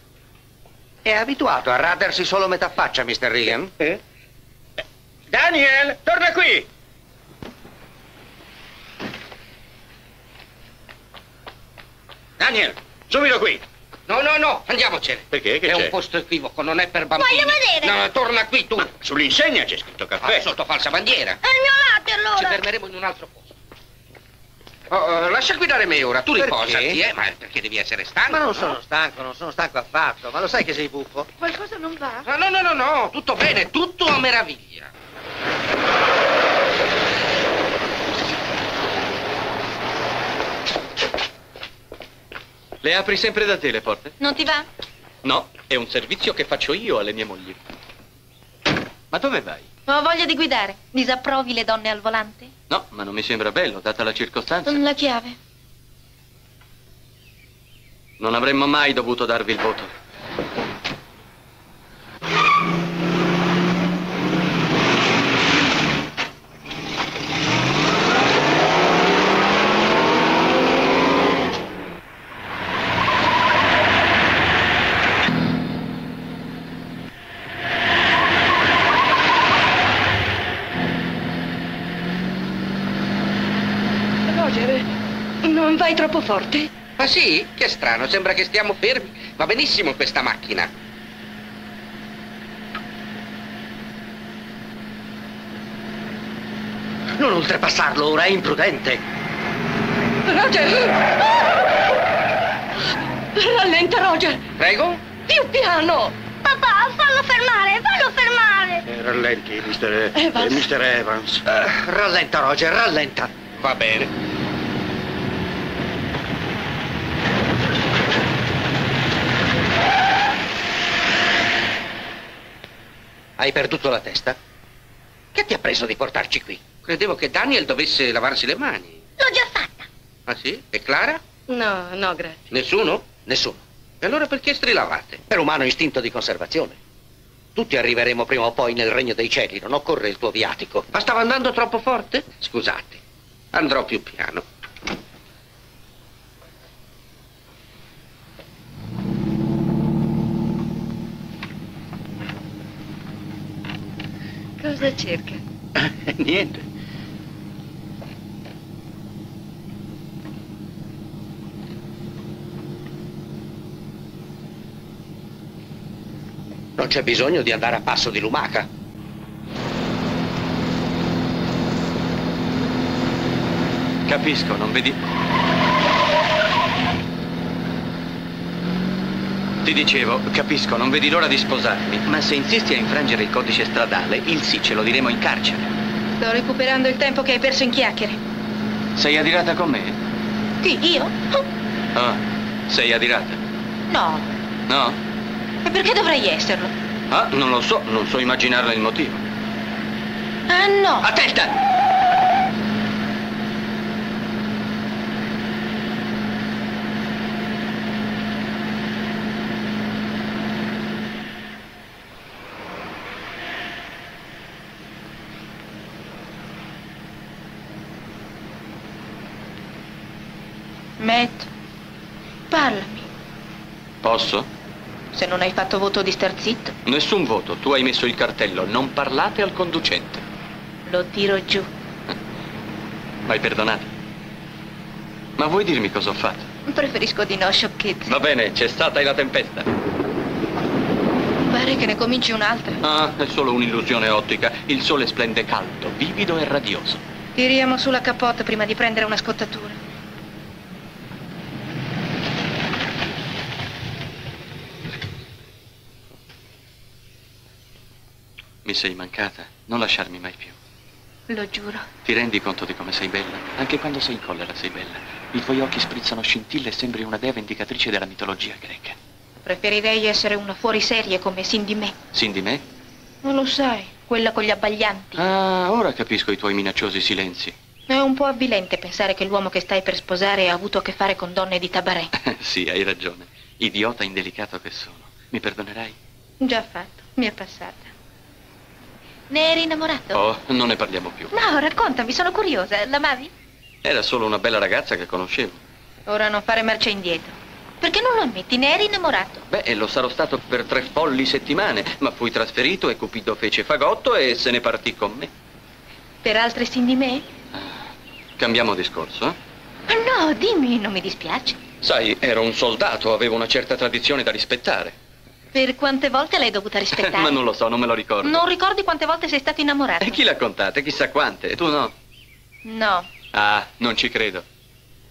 È abituato a radersi solo metà faccia, Mr. Regan. Eh? Daniel, torna qui! Daniel, Subito qui! no, no, no, andiamocene. Perché? Che è un posto equivoco, non è per bambini. Voglio vedere. No, torna qui tu. Sull'insegna c'è scritto caffè. Ah, sotto falsa bandiera. È il mio latte Ci allora. fermeremo in un altro posto. Oh, oh, lascia guidare me ora, tu Perché? riposati, eh? Ma perché devi essere stanco? Ma non no? sono stanco, non sono stanco affatto. Ma lo sai che sei buffo? Qualcosa non va? No, no, no, no, no, tutto bene, tutto a meraviglia. Le apri sempre da te le porte? Non ti va? No, è un servizio che faccio io alle mie mogli. Ma dove vai? Ho voglia di guidare. Disapprovi le donne al volante? No, ma non mi sembra bello, data la circostanza. La chiave. Non avremmo mai dovuto darvi il voto. Roger, non vai troppo forte? Ah sì? Che strano, sembra che stiamo fermi. Va benissimo questa macchina. Non oltrepassarlo, ora è imprudente. Roger! Rallenta, Roger! Prego? Più piano! Papà, fallo fermare, fallo fermare. Eh, rallenti, mister Evans. eh, Mr. Evans. Eh, rallenta, Roger, rallenta. Va bene. Hai perduto la testa? Che ti ha preso di portarci qui? Credevo che Daniel dovesse lavarsi le mani. L'ho già fatta. Ah sì? E Clara? No, no, grazie. Nessuno? Nessuno. E allora perché strilavate? Per umano istinto di conservazione. Tutti arriveremo prima o poi nel regno dei cieli, non occorre il tuo viatico. Ma stava andando troppo forte? Scusate, andrò più piano. Cosa cerca? [laughs] Niente. Non c'è bisogno di andare a passo di lumaca. Capisco, non vedi... Ti dicevo, capisco, non vedi l'ora di sposarmi, ma se insisti a infrangere il codice stradale, il sì ce lo diremo in carcere. Sto recuperando il tempo che hai perso in chiacchiere. Sei adirata con me? Chi, io? Ah, sei adirata? No. No? E perché dovrei esserlo? Ah, non lo so, non so immaginarne il motivo. Ah, no. Attenta! Matt, parlami. Posso? Se non hai fatto voto di star zitto, Nessun voto, tu hai messo il cartello, non parlate al conducente. lo tiro giù. [laughs] M'hai perdonato? Ma vuoi dirmi cosa ho fatto? Preferisco di no, sciocchezze. Va bene, c'è stata la tempesta. Pare che ne cominci un'altra. Ah, è solo un'illusione ottica. Il sole splende caldo, vivido e radioso. Tiriamo sulla capote prima di prendere una scottatura. Mi sei mancata, non lasciarmi mai più. Lo giuro. Ti rendi conto di come sei bella? Anche quando sei in collera sei bella. I tuoi occhi sprizzano scintille e sembri una dea vendicatrice della mitologia greca. Preferirei essere una fuoriserie come Cindy Me. Cindy me? Non lo sai, quella con gli abbaglianti. Ah, ora capisco i tuoi minacciosi silenzi. È un po' avvilente pensare che l'uomo che stai per sposare ha avuto a che fare con donne di tabaret. [laughs] sì, hai ragione. Idiota indelicato che sono. Mi perdonerai? Già fatto, mi è passata. Ne eri innamorato? Oh, non ne parliamo più. No, raccontami, sono curiosa. L'amavi? Era solo una bella ragazza che conoscevo. Ora non fare marcia indietro. Perché non lo ammetti? Ne eri innamorato? Beh, lo sarò stato per tre folli settimane, ma fui trasferito e Cupido fece fagotto e se ne partì con me. Per altre Cindy Me? Cambiamo discorso, eh? Ma no, dimmi, non mi dispiace. Sai, ero un soldato, avevo una certa tradizione da rispettare. Per quante volte l'hai dovuta rispettare? [laughs] ma non lo so, non me lo ricordo. Non ricordi quante volte sei stato innamorato? E chi l'ha contate? Chissà quante. E tu no? No, Ah, non ci credo.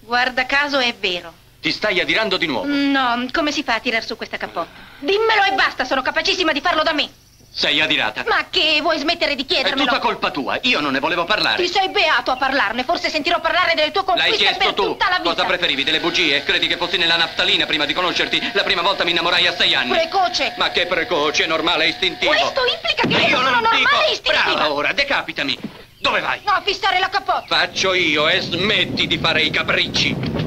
guarda caso è vero. Ti stai adirando di nuovo. No, come si fa a tirar su questa cappotta? Dimmelo e basta, sono capacissima di farlo da me. Sei adirata. Ma che vuoi smettere di È chiedermelo? tutta colpa tua. Io non ne volevo parlare. Ti sei beato a parlarne, forse sentirò parlare delle tue L'hai conquiste chiesto per tu. tutta la vita. Cosa preferivi? Delle bugie? Credi che fossi nella naftalina prima di conoscerti? La prima volta mi innamorai a sei anni. Precoce. Ma che precoce, normale e istintivo. Questo implica che io io sono non normale dico. e istintiva. Brava ora, decapitami. Dove vai? No, a fissare la cappotta. Faccio io e smetti di fare i capricci.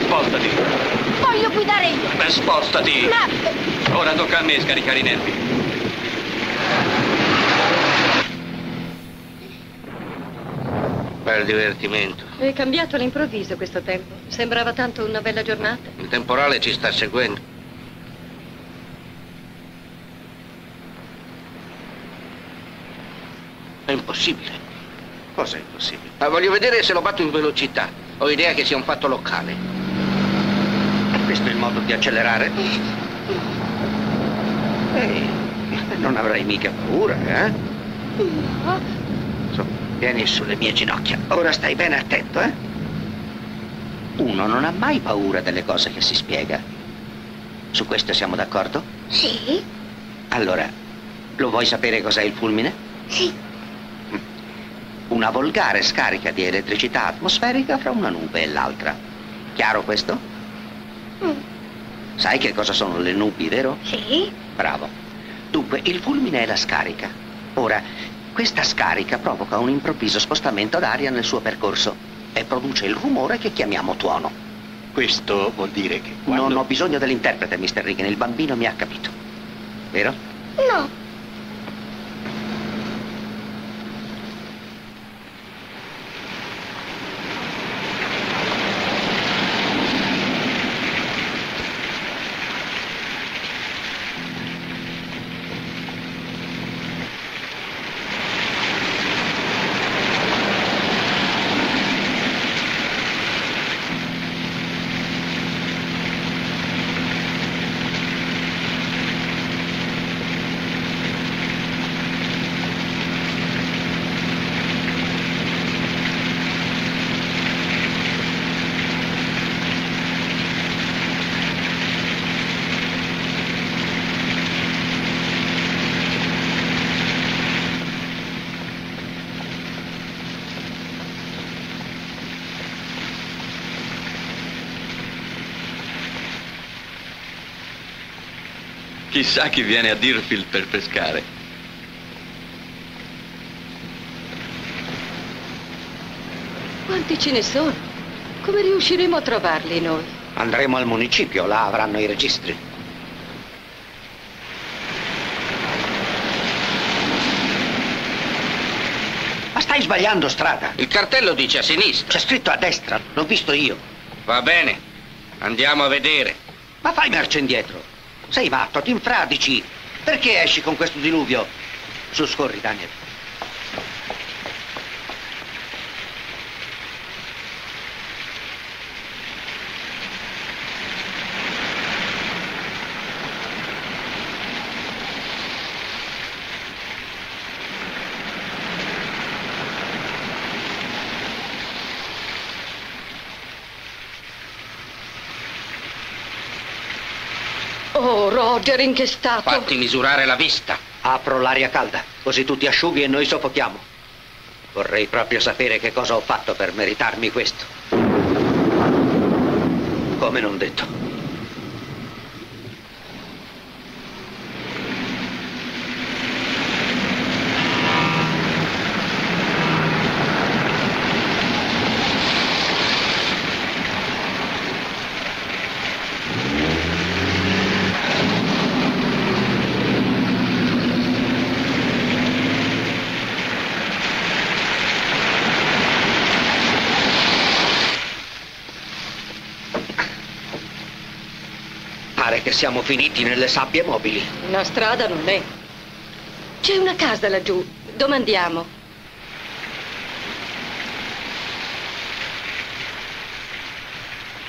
Spostati. Voglio guidare io. Beh, spostati. Ma Ora tocca a me scaricare i nervi. Bel divertimento. È cambiato all'improvviso questo tempo. Sembrava tanto una bella giornata. Il temporale ci sta seguendo. È impossibile. Cosa è impossibile? Ma voglio vedere se lo batto in velocità. Ho idea che sia un fatto locale. Questo è il modo di accelerare? Ehi, non avrai mica paura, eh? Su, vieni sulle mie ginocchia. Ora stai bene attento, eh? Uno non ha mai paura delle cose che si spiega. Su questo siamo d'accordo? Sì? Allora, lo vuoi sapere cos'è il fulmine? Sì. Una volgare scarica di elettricità atmosferica fra una nube e l'altra. Chiaro questo? Mm. Sai che cosa sono le nubi, vero? Sì? Bravo. Dunque, il fulmine è la scarica. Ora, questa scarica provoca un improvviso spostamento d'aria nel suo percorso e produce il rumore che chiamiamo tuono. Questo vuol dire che quando... Non ho bisogno dell'interprete, Mr. Regan, il bambino mi ha capito. Vero? No. Chissà chi viene a Deerfield per pescare. Quanti ce ne sono? Come riusciremo a trovarli noi? Andremo al municipio, là avranno i registri. Ma stai sbagliando strada. Il cartello dice a sinistra. C'è scritto a destra, l'ho visto io. Va bene. Andiamo a vedere. Ma fai marcia indietro. Sei matto, ti infradici. Perché esci con questo diluvio? Su, scorri, Daniel. Oh, Roger, in che stato? Fatti misurare la vista. Apro l'aria calda, così tu ti asciughi e noi soffochiamo. Vorrei proprio sapere che cosa ho fatto per meritarmi questo. Come non detto. Pare che siamo finiti nelle sabbie mobili. Una strada non è. C'è una casa laggiù. Domandiamo.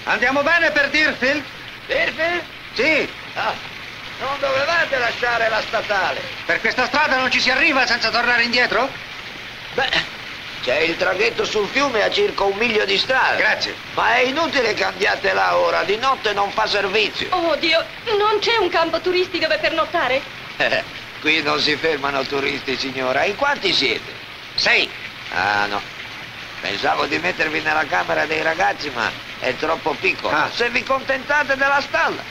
Andiamo bene per Deerfield? Deerfield? Sì. Ah, non dovevate lasciare la statale. Per questa strada non ci si arriva senza tornare indietro? Beh, C'è il traghetto sul fiume a circa un miglio di strada. Grazie. Ma è inutile che andiate là ora, di notte non fa servizio. Oh, Dio, non c'è un campo turisti dove pernottare? Eh, qui non si fermano turisti, signora. In quanti siete? Sei. Ah, no. Pensavo di mettervi nella camera dei ragazzi, ma è troppo piccola. Ah. Se vi contentate della stalla.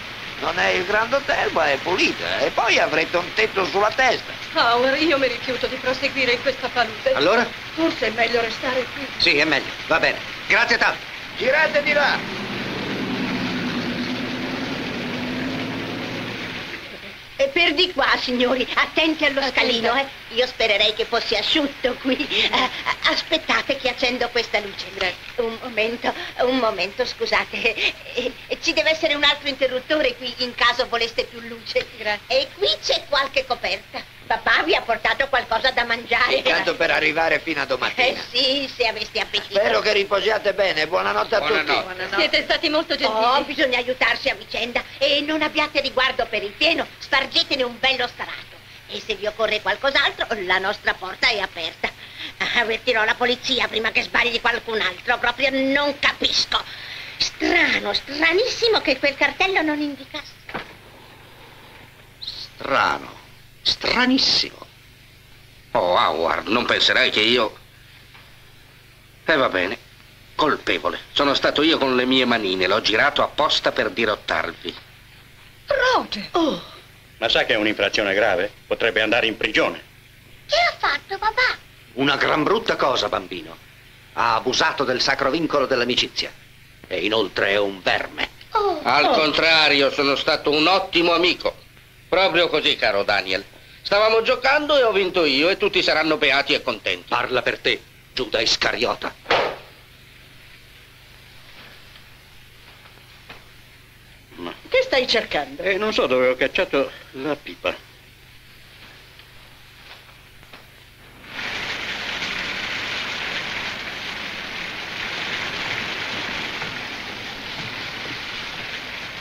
Non è il Grand Hotel, ma è pulita. E poi avrete un tetto sulla testa. Howard, io mi rifiuto di proseguire in questa palude. Allora? Forse è meglio restare qui. Sì, è meglio. Va bene. Grazie tanto. Girate di là. E per di qua, signori, attenti allo scalino, eh. Io spererei che fosse asciutto qui. Eh, aspettate che accendo questa luce. Un momento, un momento, scusate. Eh, eh, ci deve essere un altro interruttore qui in caso voleste più luce. E qui c'è qualche coperta. Papà vi ha portato qualcosa da mangiare. Intanto per arrivare fino a Eh domattina. sì, se aveste appetito. Spero che riposiate bene. Buonanotte a Buonanotte. tutti. Siete stati molto gentili. Oh, bisogna aiutarsi a vicenda e non abbiate riguardo per il pieno, spargetene un bello starato. E se vi occorre qualcos'altro, la nostra porta è aperta. Avvertirò la polizia prima che sbagli qualcun altro, proprio non capisco. Strano, stranissimo che quel cartello non indicasse. Strano. Stranissimo. Oh, Howard, non penserai che io... E va bene. Colpevole. Sono stato io con le mie manine. L'ho girato apposta per dirottarvi. Roger! Oh, Ma sa che è un'infrazione grave? Potrebbe andare in prigione. che ha fatto papà? Una gran brutta cosa, bambino. Ha abusato del sacro vincolo dell'amicizia. E inoltre è un verme. Oh, Al oh. contrario, sono stato un ottimo amico. Proprio così, caro Daniel. Stavamo giocando e ho vinto io e tutti saranno beati e contenti. Parla per te, Giuda Iscariota. Che stai cercando? E non so dove ho cacciato la pipa.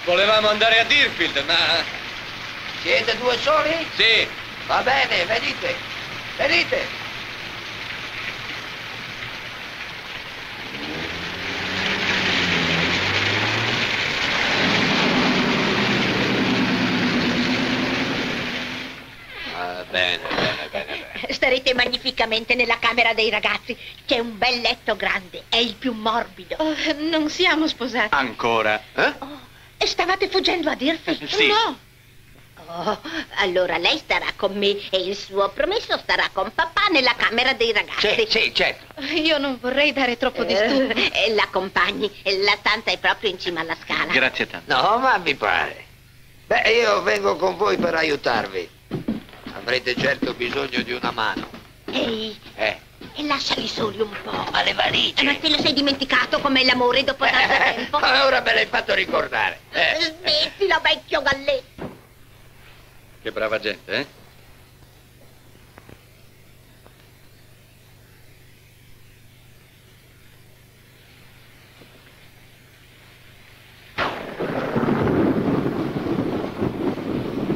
Volevamo andare a Deerfield, ma... Siete due soli? Sì. Va bene, venite. Venite. Va bene, bene, bene, bene. Starete magnificamente nella camera dei ragazzi. C'è un bel letto grande, è il più morbido. Oh, non siamo sposati. Ancora? Eh? E stavate fuggendo a Deerfield? Sì. No. Oh, allora lei starà con me e il suo promesso starà con papà nella camera dei ragazzi. Sì, sì, certo. Io non vorrei dare troppo disturbo. Eh, eh, l'accompagni, la stanza è proprio in cima alla scala. Grazie tanto. No, ma mi pare. Beh, io vengo con voi per aiutarvi. Avrete certo bisogno di una mano. Ehi, Eh, e lasciali soli un po'. ma le valigie. Ma te lo sei dimenticato com'è l'amore dopo tanto [laughs] tempo? Ma ora me l'hai fatto ricordare. Eh. Smettila, vecchio galletto. Che brava gente, eh?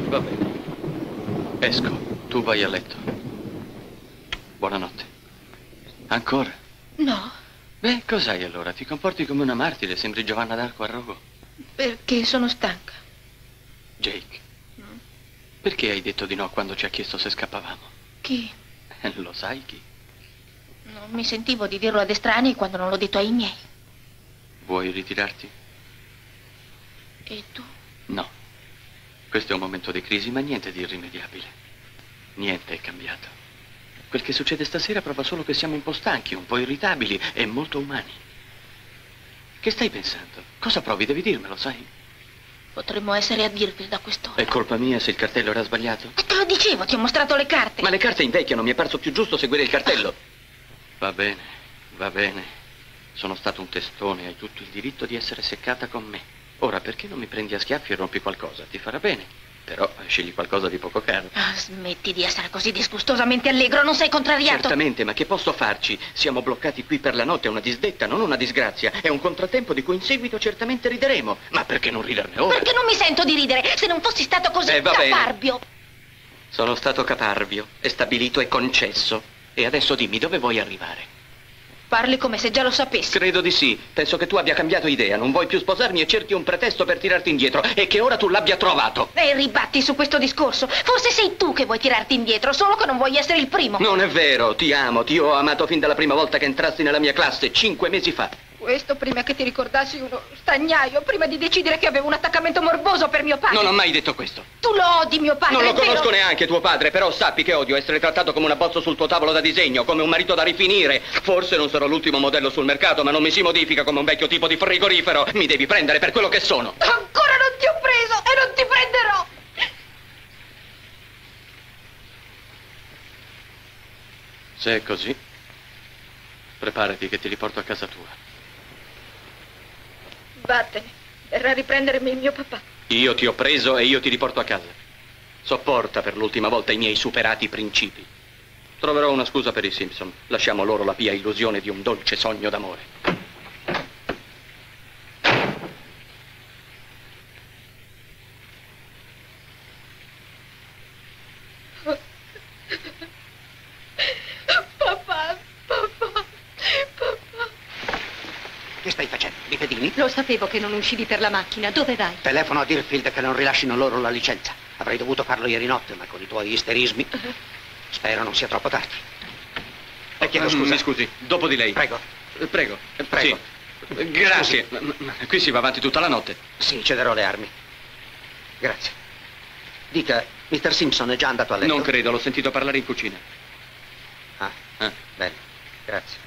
Va bene. Esco, tu vai a letto. Buonanotte. Ancora? No, Beh, cos'hai allora? Ti comporti come una martire, sembri Giovanna d'Arco a rogo. perché sono stanca. Jake, perché hai detto di no quando ci ha chiesto se scappavamo? Chi? Eh, Lo sai chi? Non mi sentivo di dirlo ad estranei quando non l'ho detto ai miei. Vuoi ritirarti? E tu? No. Questo è un momento di crisi, ma niente di irrimediabile. Niente è cambiato. Quel che succede stasera prova solo che siamo un po' stanchi, un po' irritabili e molto umani. Che stai pensando? Cosa provi? Devi dirmelo, sai? Potremmo essere a dirvi da quest'ora. È colpa mia se il cartello era sbagliato? E te lo dicevo, ti ho mostrato le carte. Ma le carte invecchiano, mi è parso più giusto seguire il cartello. Va bene, va bene. Sono stato un testone, hai tutto il diritto di essere seccata con me. Ora, perché non mi prendi a schiaffi e rompi qualcosa? Ti farà bene. Però scegli qualcosa di poco caro. Ah, smetti di essere così disgustosamente allegro, non sei contrariato? Certamente, ma che posso farci? Siamo bloccati qui per la notte, è una disdetta, non una disgrazia. È un contrattempo di cui in seguito certamente rideremo. Ma perché non riderne ora? Perché non mi sento di ridere se non fossi stato così Eh, bene. caparbio? Sono stato caparvio, è stabilito e concesso. E adesso dimmi dove vuoi arrivare? Parli come se già lo sapessi. Credo di sì. Penso che tu abbia cambiato idea. Non vuoi più sposarmi e cerchi un pretesto per tirarti indietro e che ora tu l'abbia trovato. E ribatti su questo discorso. Forse sei tu che vuoi tirarti indietro, solo che non vuoi essere il primo. Non è vero, ti amo, ti ho amato fin dalla prima volta che entrasti nella mia classe, cinque mesi fa. Questo prima che ti ricordassi uno stagnaio, prima di decidere che avevo un attaccamento morboso per mio padre. Non ho mai detto questo. Tu lo odi, mio padre. Non lo è vero? conosco neanche tuo padre, però sappi che odio essere trattato come un abbozzo sul tuo tavolo da disegno, come un marito da rifinire. Forse non sarò l'ultimo modello sul mercato, ma non mi si modifica come un vecchio tipo di frigorifero. Mi devi prendere per quello che sono. Ancora non ti ho preso e non ti prenderò. Se è così, preparati che ti riporto a casa tua. Vattene, verrà a riprendermi il mio papà. Io ti ho preso e io ti riporto a casa. Sopporta per l'ultima volta i miei superati principi. Troverò una scusa per i Simpson. Lasciamo loro la pia illusione di un dolce sogno d'amore. Papà, papà, papà. Che stai facendo? Pedini? Lo sapevo che non uscivi per la macchina. Dove vai? Telefono a Deerfield che non rilascino loro la licenza. Avrei dovuto farlo ieri notte, ma con i tuoi isterismi spero non sia troppo tardi. Le chiedo Eh, scusa. Mi scusi, dopo di lei. Prego. Eh, Prego. Prego. Sì. Grazie. Ma- Qui si va avanti tutta la notte. Sì, cederò le armi. Grazie. Dica, Mr. Simpson è già andato a letto? Non credo, l'ho sentito parlare in cucina. Ah, bene. Grazie.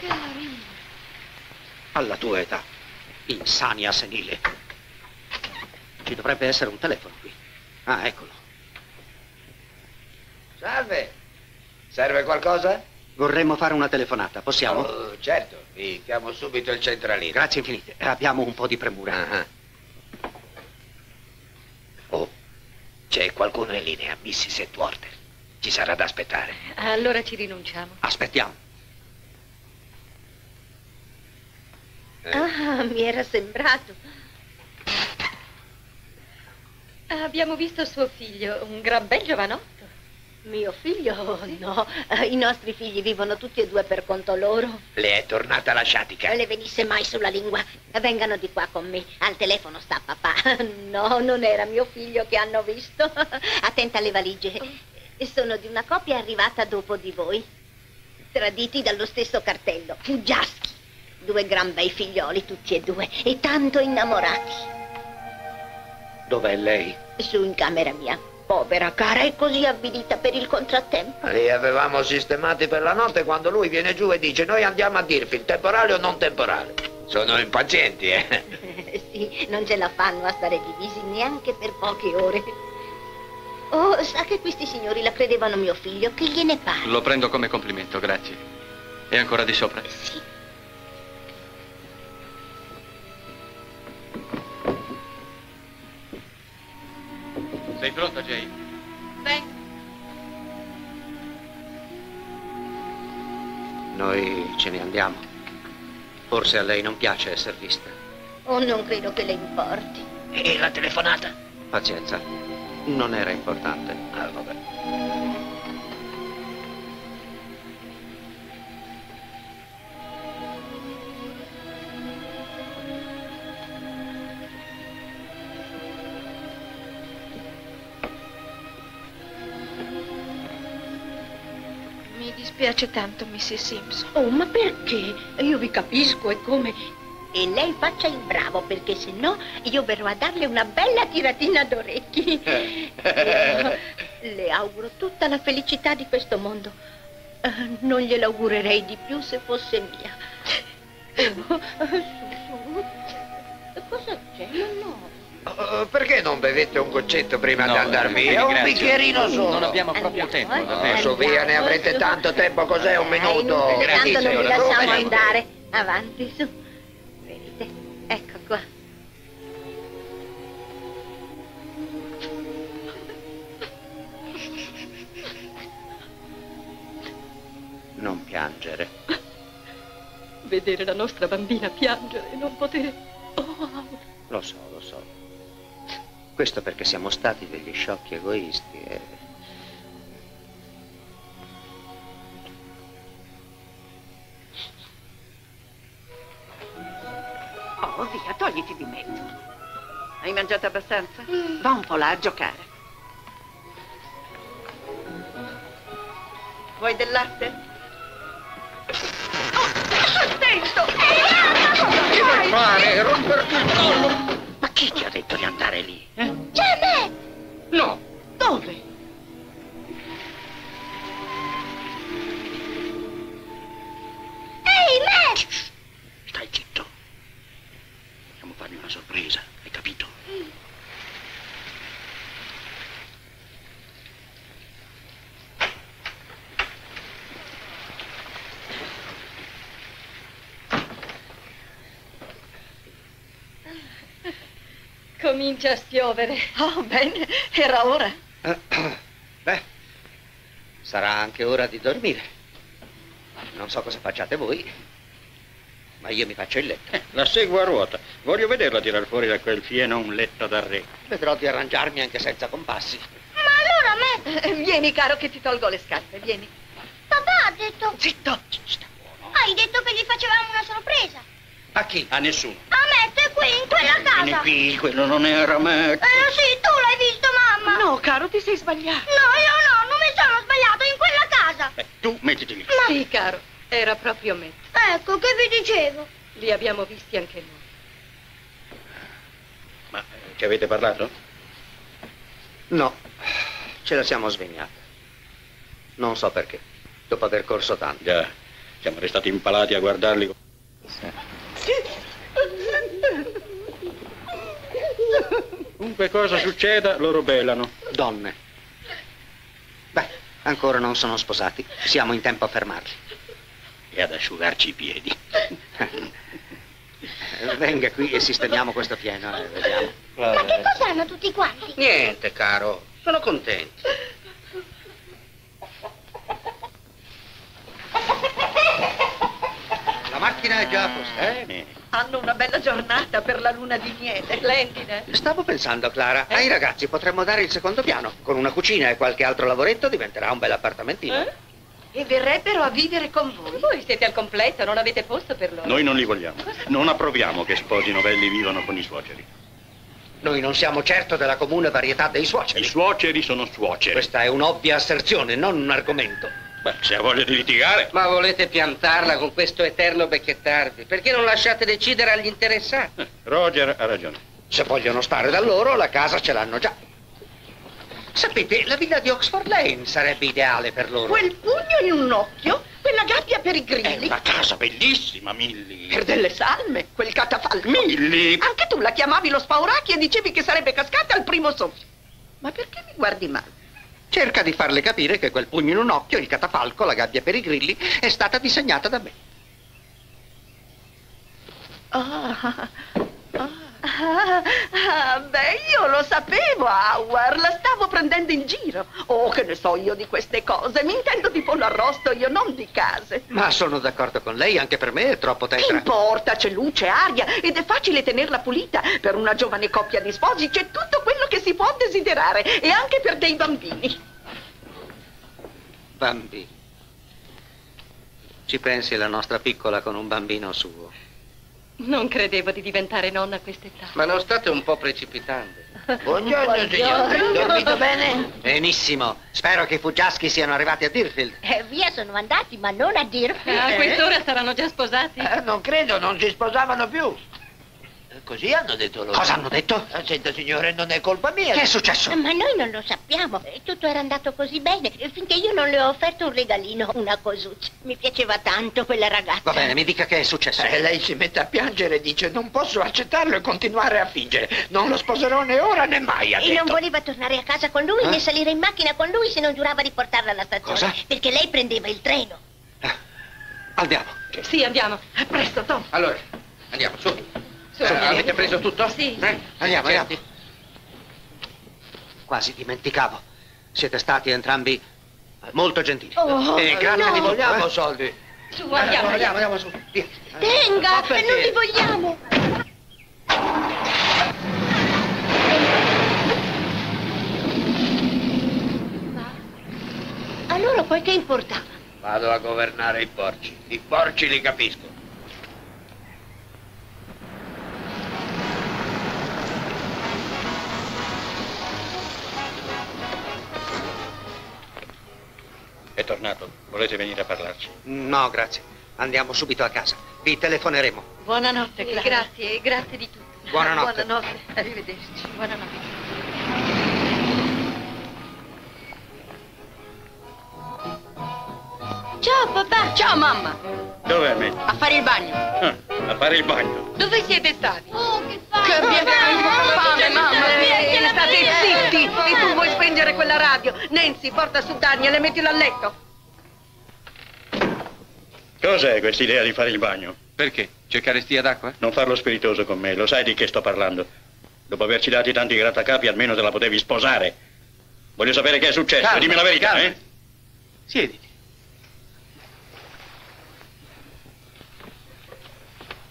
Carino. Alla tua età. Insania senile. Ci dovrebbe essere un telefono qui. Ah, eccolo. Salve. Serve qualcosa? Vorremmo fare una telefonata, possiamo? Oh, certo, vi chiamo subito il centralino. Grazie infinite. Abbiamo un po' di premura. Ah, Oh, c'è qualcuno in linea, Mrs. Edwarder. Ci sarà da aspettare. Allora ci rinunciamo. Aspettiamo. Ah, mi era sembrato. Abbiamo visto suo figlio, un gran bel giovanotto. Mio figlio? No, Eh, i nostri figli vivono tutti e due per conto loro. Le è tornata la sciatica. Non le venisse mai sulla lingua. Vengano di qua con me. Al telefono sta papà. [laughs] No, non era mio figlio che hanno visto. [laughs] Attenta alle valigie. Sono di una coppia arrivata dopo di voi. Traditi dallo stesso cartello. Fuggiaschi. Due gran bei figlioli, tutti e due. E tanto innamorati. Dov'è lei? Su in camera mia. Povera cara, è così avvilita per il contrattempo. Li avevamo sistemati per la notte quando lui viene giù e dice noi andiamo a Deerfield, temporale o non temporale. Sono impazienti, eh. [laughs] sì, non ce la fanno a stare divisi neanche per poche ore. Oh, sa che questi signori la credevano mio figlio, che gliene pare? Lo prendo come complimento, grazie. E ancora di sopra? Sì. Sei pronta, Jay? Vengo. Noi ce ne andiamo. Forse a lei non piace essere vista. Oh, non credo che le importi. E la telefonata? Pazienza. Non era importante. Ah, vabbè. Dispiace tanto, Mrs. Simpson. Oh, ma perché? Io vi capisco, è come... E lei faccia il bravo, perché se no io verrò a darle una bella tiratina d'orecchi. Le, [laughs] le auguro tutta la felicità di questo mondo. Eh, non gliel'augurerei di più se fosse mia. Oh, [laughs] su, su. Cosa c'è? No, no. Oh, perché non bevete un goccetto prima No, di andare eh, via? Un grazie. bicchierino solo. Non abbiamo proprio tempo, eh. davvero. Su via, ne avrete tanto tempo, cos'è un minuto? inutile, tanto non vi lasciamo Come- andare. Avanti, su. Venite, ecco qua. Non piangere. Vedere la nostra bambina piangere e non poter... Oh. Lo so, lo so. Questo perché siamo stati degli sciocchi egoisti e... Oh, via, togliti di mezzo. Hai mangiato abbastanza? Mm. Va un po' là a giocare. Vuoi del latte? Oh, attento! Ehi, cosa fai? Che fare? Romperti il collo! Andare lì? C'è Comincia a spiovere. Oh, bene, era ora. [clears throat] Beh, sarà anche ora di dormire. Non so cosa facciate voi, ma io mi faccio il letto. La seguo a ruota. Voglio vederla tirar fuori da quel fieno un letto da re. Vedrò di arrangiarmi anche senza compassi. Ma allora me... Eh, Vieni, caro, che ti tolgo le scarpe, vieni. Papà ha detto... Zitto! Hai detto che gli facevamo una sorpresa. A chi? A nessuno. Qui, in quella Vieni casa. qui, quello non era me. Eh sì, tu l'hai visto, mamma. No, caro, ti sei sbagliato. No, io no, non mi sono sbagliato in quella casa. Tu mettiti lì. Sì, caro, era proprio me. Ecco, che vi dicevo. Li abbiamo visti anche noi. Ma eh, ci avete parlato? No, ce la siamo svegliata. Non so perché, dopo aver corso tanto. Già, siamo restati impalati a guardarli. Comunque cosa succeda, loro belano. Donne. Beh, ancora non sono sposati. Siamo in tempo a fermarli. E ad asciugarci i piedi. Eh, Venga qui e sistemiamo questo pieno e vediamo. Ma che cos'hanno tutti quanti? Niente, caro. Sono contenti. La macchina è già a posto. Bene. Hanno una bella giornata per la luna di miele. Splendida. Stavo pensando, Clara, ai ragazzi potremmo dare il secondo piano. Con una cucina e qualche altro lavoretto diventerà un bel appartamentino. Eh? E verrebbero a vivere con voi. Voi siete al completo, non avete posto per loro. Noi non li vogliamo. Non approviamo che sposi novelli vivano con i suoceri. Noi non siamo certo della comune varietà dei I suoceri. suoceri sono suoceri. Questa è un'ovvia asserzione, non un argomento. Beh, se ha voglia di litigare. Ma volete piantarla con questo eterno becchettarvi? Perché non lasciate decidere agli interessati? Roger ha ragione. Se vogliono stare da loro, la casa ce l'hanno già. Sapete, la villa di Oxford Lane sarebbe ideale per loro. Quel pugno in un occhio, quella gabbia per i È grilli. una casa bellissima, Milly. Per delle salme, quel catafalco. Milly! Anche tu la chiamavi lo spauracchi e dicevi che sarebbe cascata al primo soffio. Ma perché mi guardi male? Cerca di farle capire che quel pugno in un occhio, il catafalco, la gabbia per i grilli, è stata disegnata da me. Ah, ah, ah, beh, io lo sapevo, Howard, la stavo prendendo in giro. Oh, che ne so io di queste cose, mi intendo di pollo arrosto io, non di case. Ma sono d'accordo con lei, anche per me è troppo Che tetra. importa, c'è luce, aria ed è facile tenerla pulita. Per una giovane coppia di sposi c'è tutto quello che si può desiderare e anche per dei bambini. Bambini. Ci pensi la nostra piccola con un bambino suo. Non credevo di diventare nonna a quest'età. Ma non state un po' precipitando? [laughs] Buongiorno, signore. Dormito bene? Benissimo. Spero che i fuggiaschi siano arrivati a Deerfield. Eh, via sono andati, ma non a dirvi. A quest'ora saranno già sposati. Eh, non credo, non si sposavano più. Eh, Così hanno detto loro. Cosa hanno detto? Eh, Senta, signore, non è colpa mia. Che è successo? Ma noi non lo sappiamo. Eh, Tutto era andato così bene finché io non le ho offerto un regalino, una cosuccia. Mi piaceva tanto quella ragazza. Va bene, mi dica che è successo. Eh, lei si mette a piangere e dice non posso accettarlo e continuare a fingere. Non lo sposerò né ora né mai, ha E non detto. voleva tornare a casa con lui Eh? né salire in macchina con lui se non giurava di portarla alla stazione. Cosa? Perché lei prendeva il treno. Andiamo. Sì, andiamo. Eh, Presto, Tom. Allora, andiamo, su. Eh, avete preso tutto? Sì. Eh? Andiamo, Certi? andiamo. Quasi dimenticavo. Siete stati entrambi molto gentili. Oh, e grazie no. di vogliamo eh. soldi. Su, andiamo. andiamo, andiamo su. Via. Tenga, Ma perché? non li vogliamo. A loro poi che importava? Vado a governare i porci. I porci li capisco. Volete venire a parlarci? No, grazie. Andiamo subito a casa. Vi telefoneremo. Buonanotte, Clara. Grazie, grazie di tutto. Buonanotte. Buonanotte. Arrivederci. Buonanotte. Ciao papà. Ciao mamma. Dove è me? A fare il bagno. Ah, a fare il bagno. Dove siete stati? Oh, che fame. Che abbiamo fame, mamma! Eh, State zitti! E tu vuoi spengere quella radio? Nancy, porta su Daniel e mettilo a letto. Cos'è questa idea di fare il bagno? Perché? C'è carestia d'acqua? Non farlo spiritoso con me, lo sai di che sto parlando. Dopo averci dati tanti grattacapi, almeno te la potevi sposare. Voglio sapere che è successo, Calma, dimmi la verità, calma. eh? Siediti.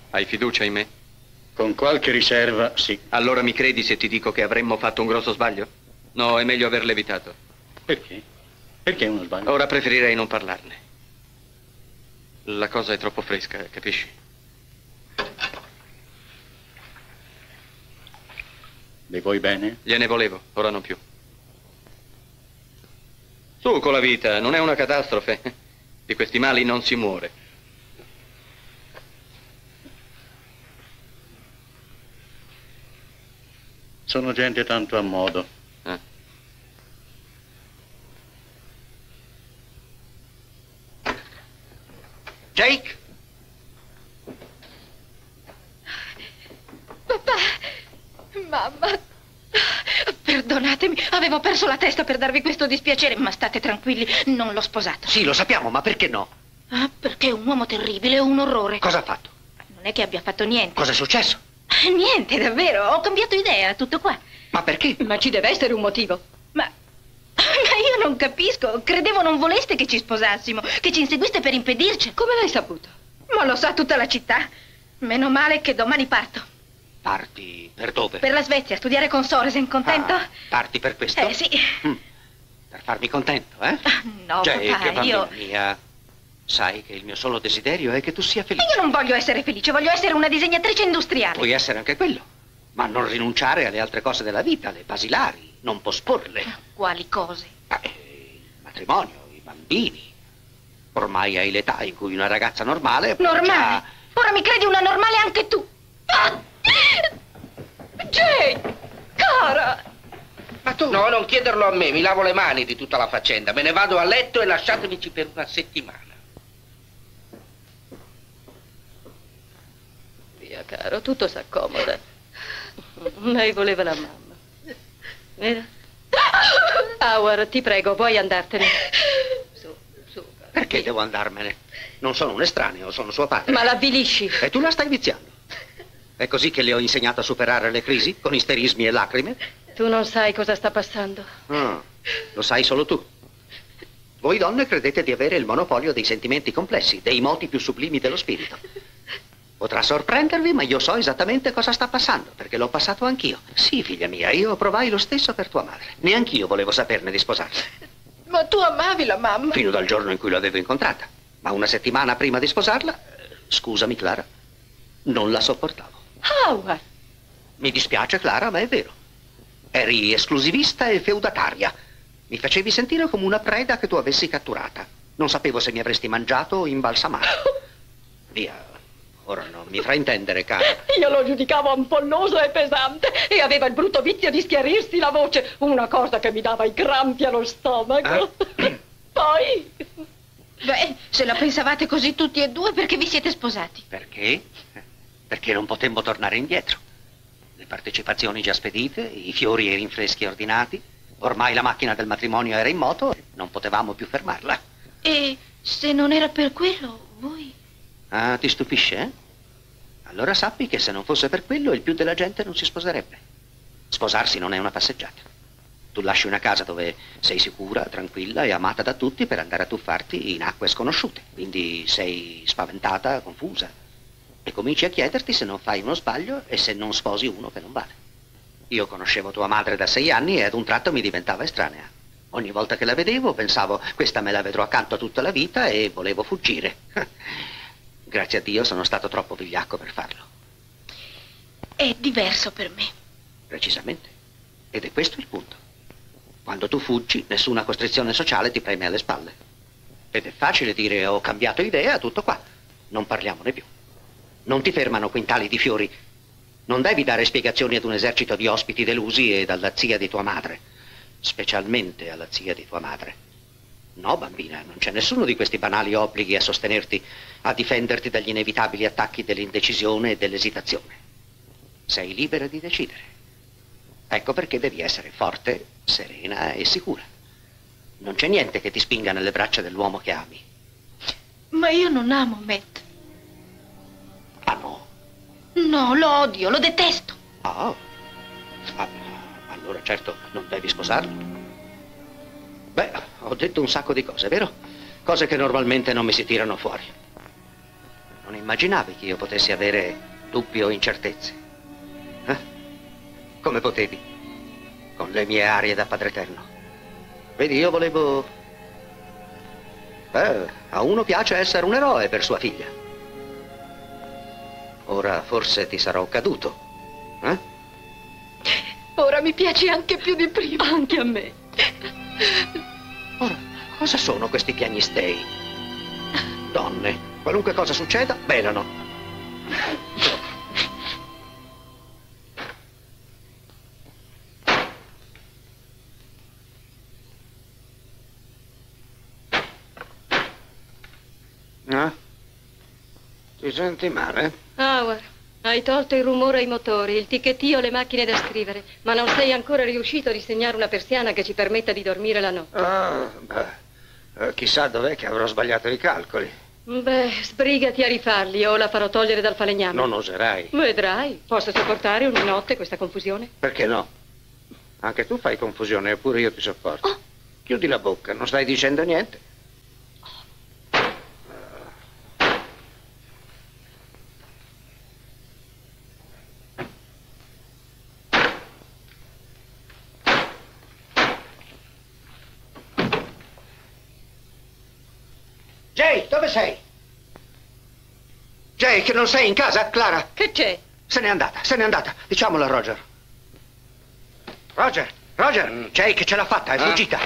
Hai fiducia in me? Con qualche riserva, sì. Allora mi credi se ti dico che avremmo fatto un grosso sbaglio? No, è meglio averlo evitato. Perché? Perché uno sbaglio? Ora preferirei non parlarne. La cosa è troppo fresca, capisci? Le vuoi bene? Gliene volevo, ora non più. Su con la vita, non è una catastrofe. Di questi mali non si muore. Sono gente tanto a modo. Eh. Jake? Papà, mamma, perdonatemi, avevo perso la testa per darvi questo dispiacere, ma state tranquilli, non l'ho sposato. Sì, lo sappiamo, ma perché no? Ah, perché è un uomo terribile, un orrore. Cosa ha fatto? Non è che abbia fatto niente. Cosa è successo? Niente, davvero, ho cambiato idea, tutto qua. Ma perché? Ma ci deve essere un motivo. Ma io non capisco, credevo non voleste che ci sposassimo, che ci inseguiste per impedirci. Come l'hai saputo? Ma lo sa tutta la città. Meno male che domani parto. Parti per dove? Per la Svezia, studiare con Soresen, contento? Ah, parti per questo? Eh sì. Per farmi contento, eh? No, Jake, papà, bambina io... mia, sai che il mio solo desiderio è che tu sia felice. Io non voglio essere felice, voglio essere una disegnatrice industriale. Puoi essere anche quello, ma non rinunciare alle altre cose della vita, le basilari, non posporle. Quali cose? Il matrimonio, i bambini. Ormai hai l'età in cui una ragazza normale... Normale? già- Ora mi credi una normale anche tu? Ah! Jake! Cara! Ma tu? No, non chiederlo a me, mi lavo le mani di tutta la faccenda. Me ne vado a letto e lasciatemici per una settimana. Via, caro, tutto s'accomoda. Lei voleva la mamma. Vero? Howard, ti prego, puoi andartene. Perché devo andarmene? Non sono un estraneo, sono suo padre. Ma l'avvilisci. E tu la stai viziando. È così che le ho insegnato a superare le crisi, con isterismi e lacrime? Tu non sai cosa sta passando. Ah, lo sai solo tu. Voi donne credete di avere il monopolio dei sentimenti complessi, dei moti più sublimi dello spirito. Potrà sorprendervi, ma io so esattamente cosa sta passando, perché l'ho passato anch'io. Sì, figlia mia, io provai lo stesso per tua madre. Neanch'io volevo saperne di sposarla, Ma tu amavi la mamma? fino dal giorno in cui l'avevo incontrata. Ma una settimana prima di sposarla, eh, scusami Clara, non la sopportavo. Howard! Mi dispiace, Clara, ma è vero. Eri esclusivista e feudataria. Mi facevi sentire come una preda che tu avessi catturata. Non sapevo se mi avresti mangiato o imbalsamato. [laughs] Via. Ora non mi fraintendere, cara. [laughs] Io lo giudicavo ampolloso e pesante e aveva il brutto vizio di schiarirsi la voce, una cosa che mi dava i crampi allo stomaco. [clears throat] Poi... Beh, se la pensavate così tutti e due, perché vi siete sposati? Perché? Perché non potemmo tornare indietro. Le partecipazioni già spedite, i fiori e i rinfreschi ordinati. Ormai la macchina del matrimonio era in moto e non potevamo più fermarla. E se non era per quello, voi... Ah, ti stupisce, eh? Allora sappi che se non fosse per quello, il più della gente non si sposerebbe. Sposarsi non è una passeggiata. Tu lasci una casa dove sei sicura, tranquilla e amata da tutti per andare a tuffarti in acque sconosciute. Quindi sei spaventata, confusa. E cominci a chiederti se non fai uno sbaglio e se non sposi uno che non vale. Io conoscevo tua madre da sei anni e ad un tratto mi diventava estranea. Ogni volta che la vedevo pensavo, questa me la vedrò accanto tutta la vita e volevo fuggire. [laughs] Grazie a Dio sono stato troppo vigliacco per farlo. È diverso per me. Precisamente. Ed è questo il punto. Quando tu fuggi, nessuna costrizione sociale ti preme alle spalle. Ed è facile dire ho cambiato idea, tutto qua. Non parliamone più. Non ti fermano quintali di fiori. Non devi dare spiegazioni ad un esercito di ospiti delusi e alla zia di tua madre. Specialmente alla zia di tua madre. No, bambina, non c'è nessuno di questi banali obblighi a sostenerti, a difenderti dagli inevitabili attacchi dell'indecisione e dell'esitazione. Sei libera di decidere. Ecco perché devi essere forte, serena e sicura. Non c'è niente che ti spinga nelle braccia dell'uomo che ami. Ma io non amo Matt. Ah no? No, lo odio, lo detesto. Oh. Ah, allora certo non devi sposarlo. Beh, ho detto un sacco di cose, vero? Cose che normalmente non mi si tirano fuori. Non immaginavi che io potessi avere dubbi o incertezze. Eh? Come potevi? Con le mie arie da padre eterno. Vedi, io volevo... Beh, a uno piace essere un eroe per sua figlia. Ora forse ti sarò caduto. Eh? Ora mi piace anche più di prima. Anche a me. Ora, cosa sono questi piagnistei? Donne, qualunque cosa succeda, belano. Ah? Ti senti male? Howard, hai tolto il rumore ai motori, il ticchettio alle macchine da scrivere, ma non sei ancora riuscito a disegnare una persiana che ci permetta di dormire la notte. Ah, beh, eh, chissà dov'è che avrò sbagliato i calcoli. Beh, sbrigati a rifarli o la farò togliere dal falegname. Non oserai. Vedrai, posso sopportare una notte questa confusione? Perché no? Anche tu fai confusione, eppure io ti sopporto. Chiudi la bocca, non stai dicendo niente. Jay, dove sei? Jay, che non sei in casa? Clara? Che c'è? Se n'è andata, se n'è andata. Diciamolo a Roger. Roger, Roger, Jay che ce l'ha fatta, è Ah? fuggita.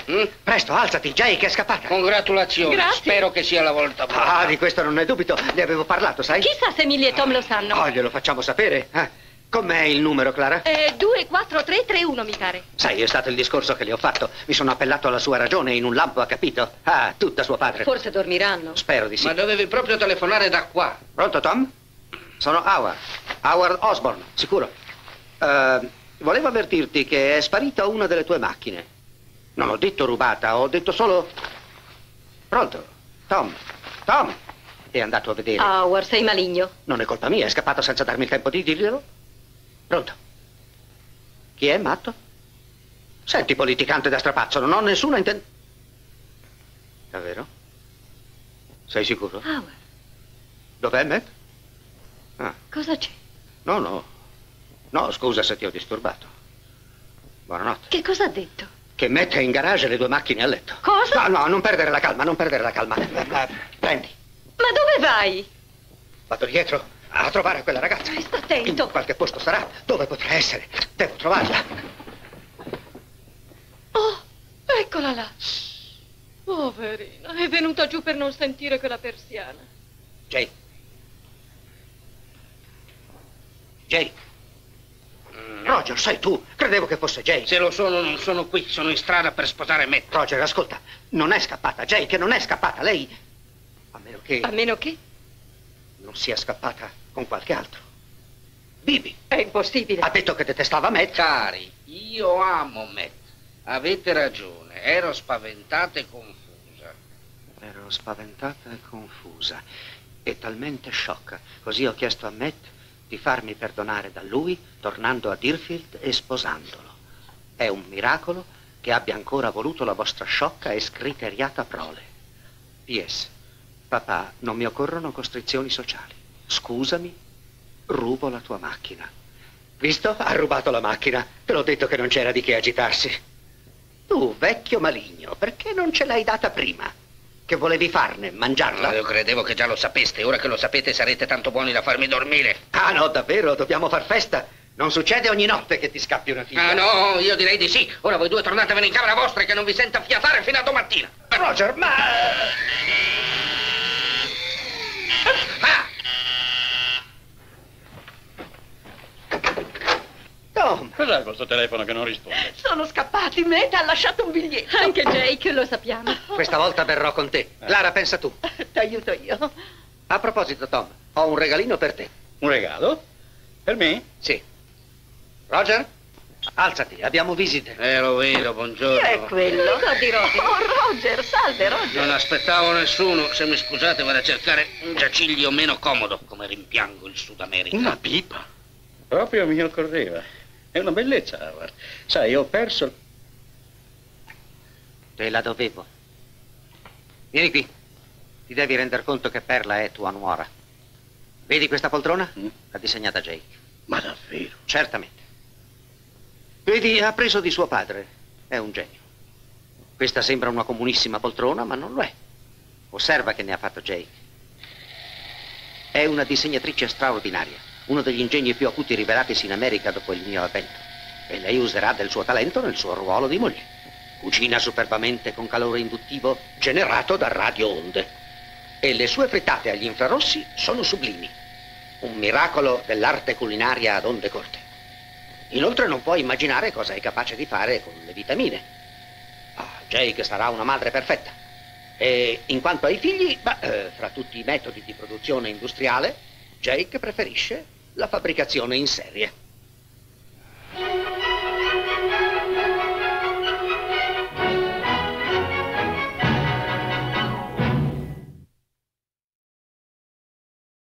Presto, alzati, Jay che è scappata. Congratulazioni. Grazie. Spero che sia la volta buona. Ah, di questo non ne dubito, ne avevo parlato, sai? Chissà se Millie e Tom lo sanno. Oh, glielo facciamo sapere. Eh, Com'è il numero, Clara? Eh, 2, 4, 3, 3, 1, mi pare. Sai, è stato il discorso che le ho fatto. Mi sono appellato alla sua ragione e in un lampo ha capito. Ah, tutta suo padre. Forse dormiranno. Spero di sì. Ma dovevi proprio telefonare da qua. Pronto, Tom? Sono Howard. Howard Osborne, sicuro. Eh, volevo avvertirti che è sparita una delle tue macchine. Non ho detto rubata, ho detto solo... Pronto? Tom? Tom? È andato a vedere. Howard, sei maligno. Non è colpa mia, è scappato senza darmi il tempo di dirglielo. Pronto? Chi è, matto? Senti, politicante da strapazzo, non ho nessuna inten... Davvero? Sei sicuro? Howard, Dov'è Matt? cosa c'è? No, no. No, scusa se ti ho disturbato. Buonanotte. Che cosa ha detto? Che mette in garage le due macchine a letto. Cosa? No, no, non perdere la calma, non perdere la calma. [laughs] Prendi. Ma dove vai? Vado dietro a trovare quella ragazza. Sta attento. In qualche posto sarà. Dove potrà essere? Devo trovarla. Oh, eccola là. Poverina, è venuta giù per non sentire quella persiana. Jay. Jay. Roger, sei tu. Credevo che fosse Jay. Se lo sono, non sono qui. Sono in strada per sposare Matt. Roger, ascolta. Non è scappata. Jay, che non è scappata. Lei... A meno che A meno che? Non sia scappata con qualche altro. Bibi. È impossibile. Ha detto che detestava Matt. Cari, io amo Matt. Avete ragione. Ero spaventata e confusa. Ero spaventata e confusa e talmente sciocca. Così ho chiesto a Matt di farmi perdonare da lui, tornando a Deerfield e sposandolo. È un miracolo che abbia ancora voluto la vostra sciocca e scriteriata prole. P.S. Papà, non mi occorrono costrizioni sociali. Scusami, rubo la tua macchina. Visto? Ha rubato la macchina. Te l'ho detto che non c'era di che agitarsi. Tu, vecchio maligno, perché non ce l'hai data prima? Che volevi farne? Mangiarla? Ma io credevo che già lo sapeste. Ora che lo sapete sarete tanto buoni da farmi dormire. Ah no, davvero, dobbiamo far festa. Non succede ogni notte che ti scappi una figlia. Ah no, io direi di sì. Ora voi due tornatevene in camera vostra e che non vi senta fiatare fino a domattina. Roger, ma... Tom! Cos'è questo telefono che non risponde? Sono scappati, Meta ha lasciato un biglietto. Anche Jake, lo sappiamo. Questa volta verrò con te. Lara, pensa tu. T'aiuto io. A proposito, Tom, ho un regalino per te. Un regalo? Per me? Sì. Roger, alzati, abbiamo visite. Eh, lo vedo, buongiorno. Chi è quello? Ricordi, Roger? [laughs] Oh, Roger, salve, Roger. Non aspettavo nessuno. Se mi scusate, vado a cercare un giaciglio meno comodo, come rimpiango il Sud America. Una pipa? Proprio mi occorreva. È una bellezza, Howard. Sai, ho perso... Te la dovevo. Vieni qui. Ti devi render conto che Perla è tua nuora. Vedi questa poltrona? L'ha disegnata Jake. Ma davvero? Certamente. Vedi, ha preso di suo padre. È un genio. Questa sembra una comunissima poltrona, ma non lo è. Osserva che ne ha fatto Jake. È una disegnatrice straordinaria, uno degli ingegni più acuti rivelatisi in America dopo il mio avvento. E lei userà del suo talento nel suo ruolo di moglie. Cucina superbamente con calore induttivo generato da radio onde. E le sue frittate agli infrarossi sono sublimi. Un miracolo dell'arte culinaria ad onde corte. Inoltre non puoi immaginare cosa è capace di fare con le vitamine. Ah, Jake sarà una madre perfetta. E in quanto ai figli, beh, eh, fra tutti i metodi di produzione industriale, Jake preferisce la fabbricazione in serie.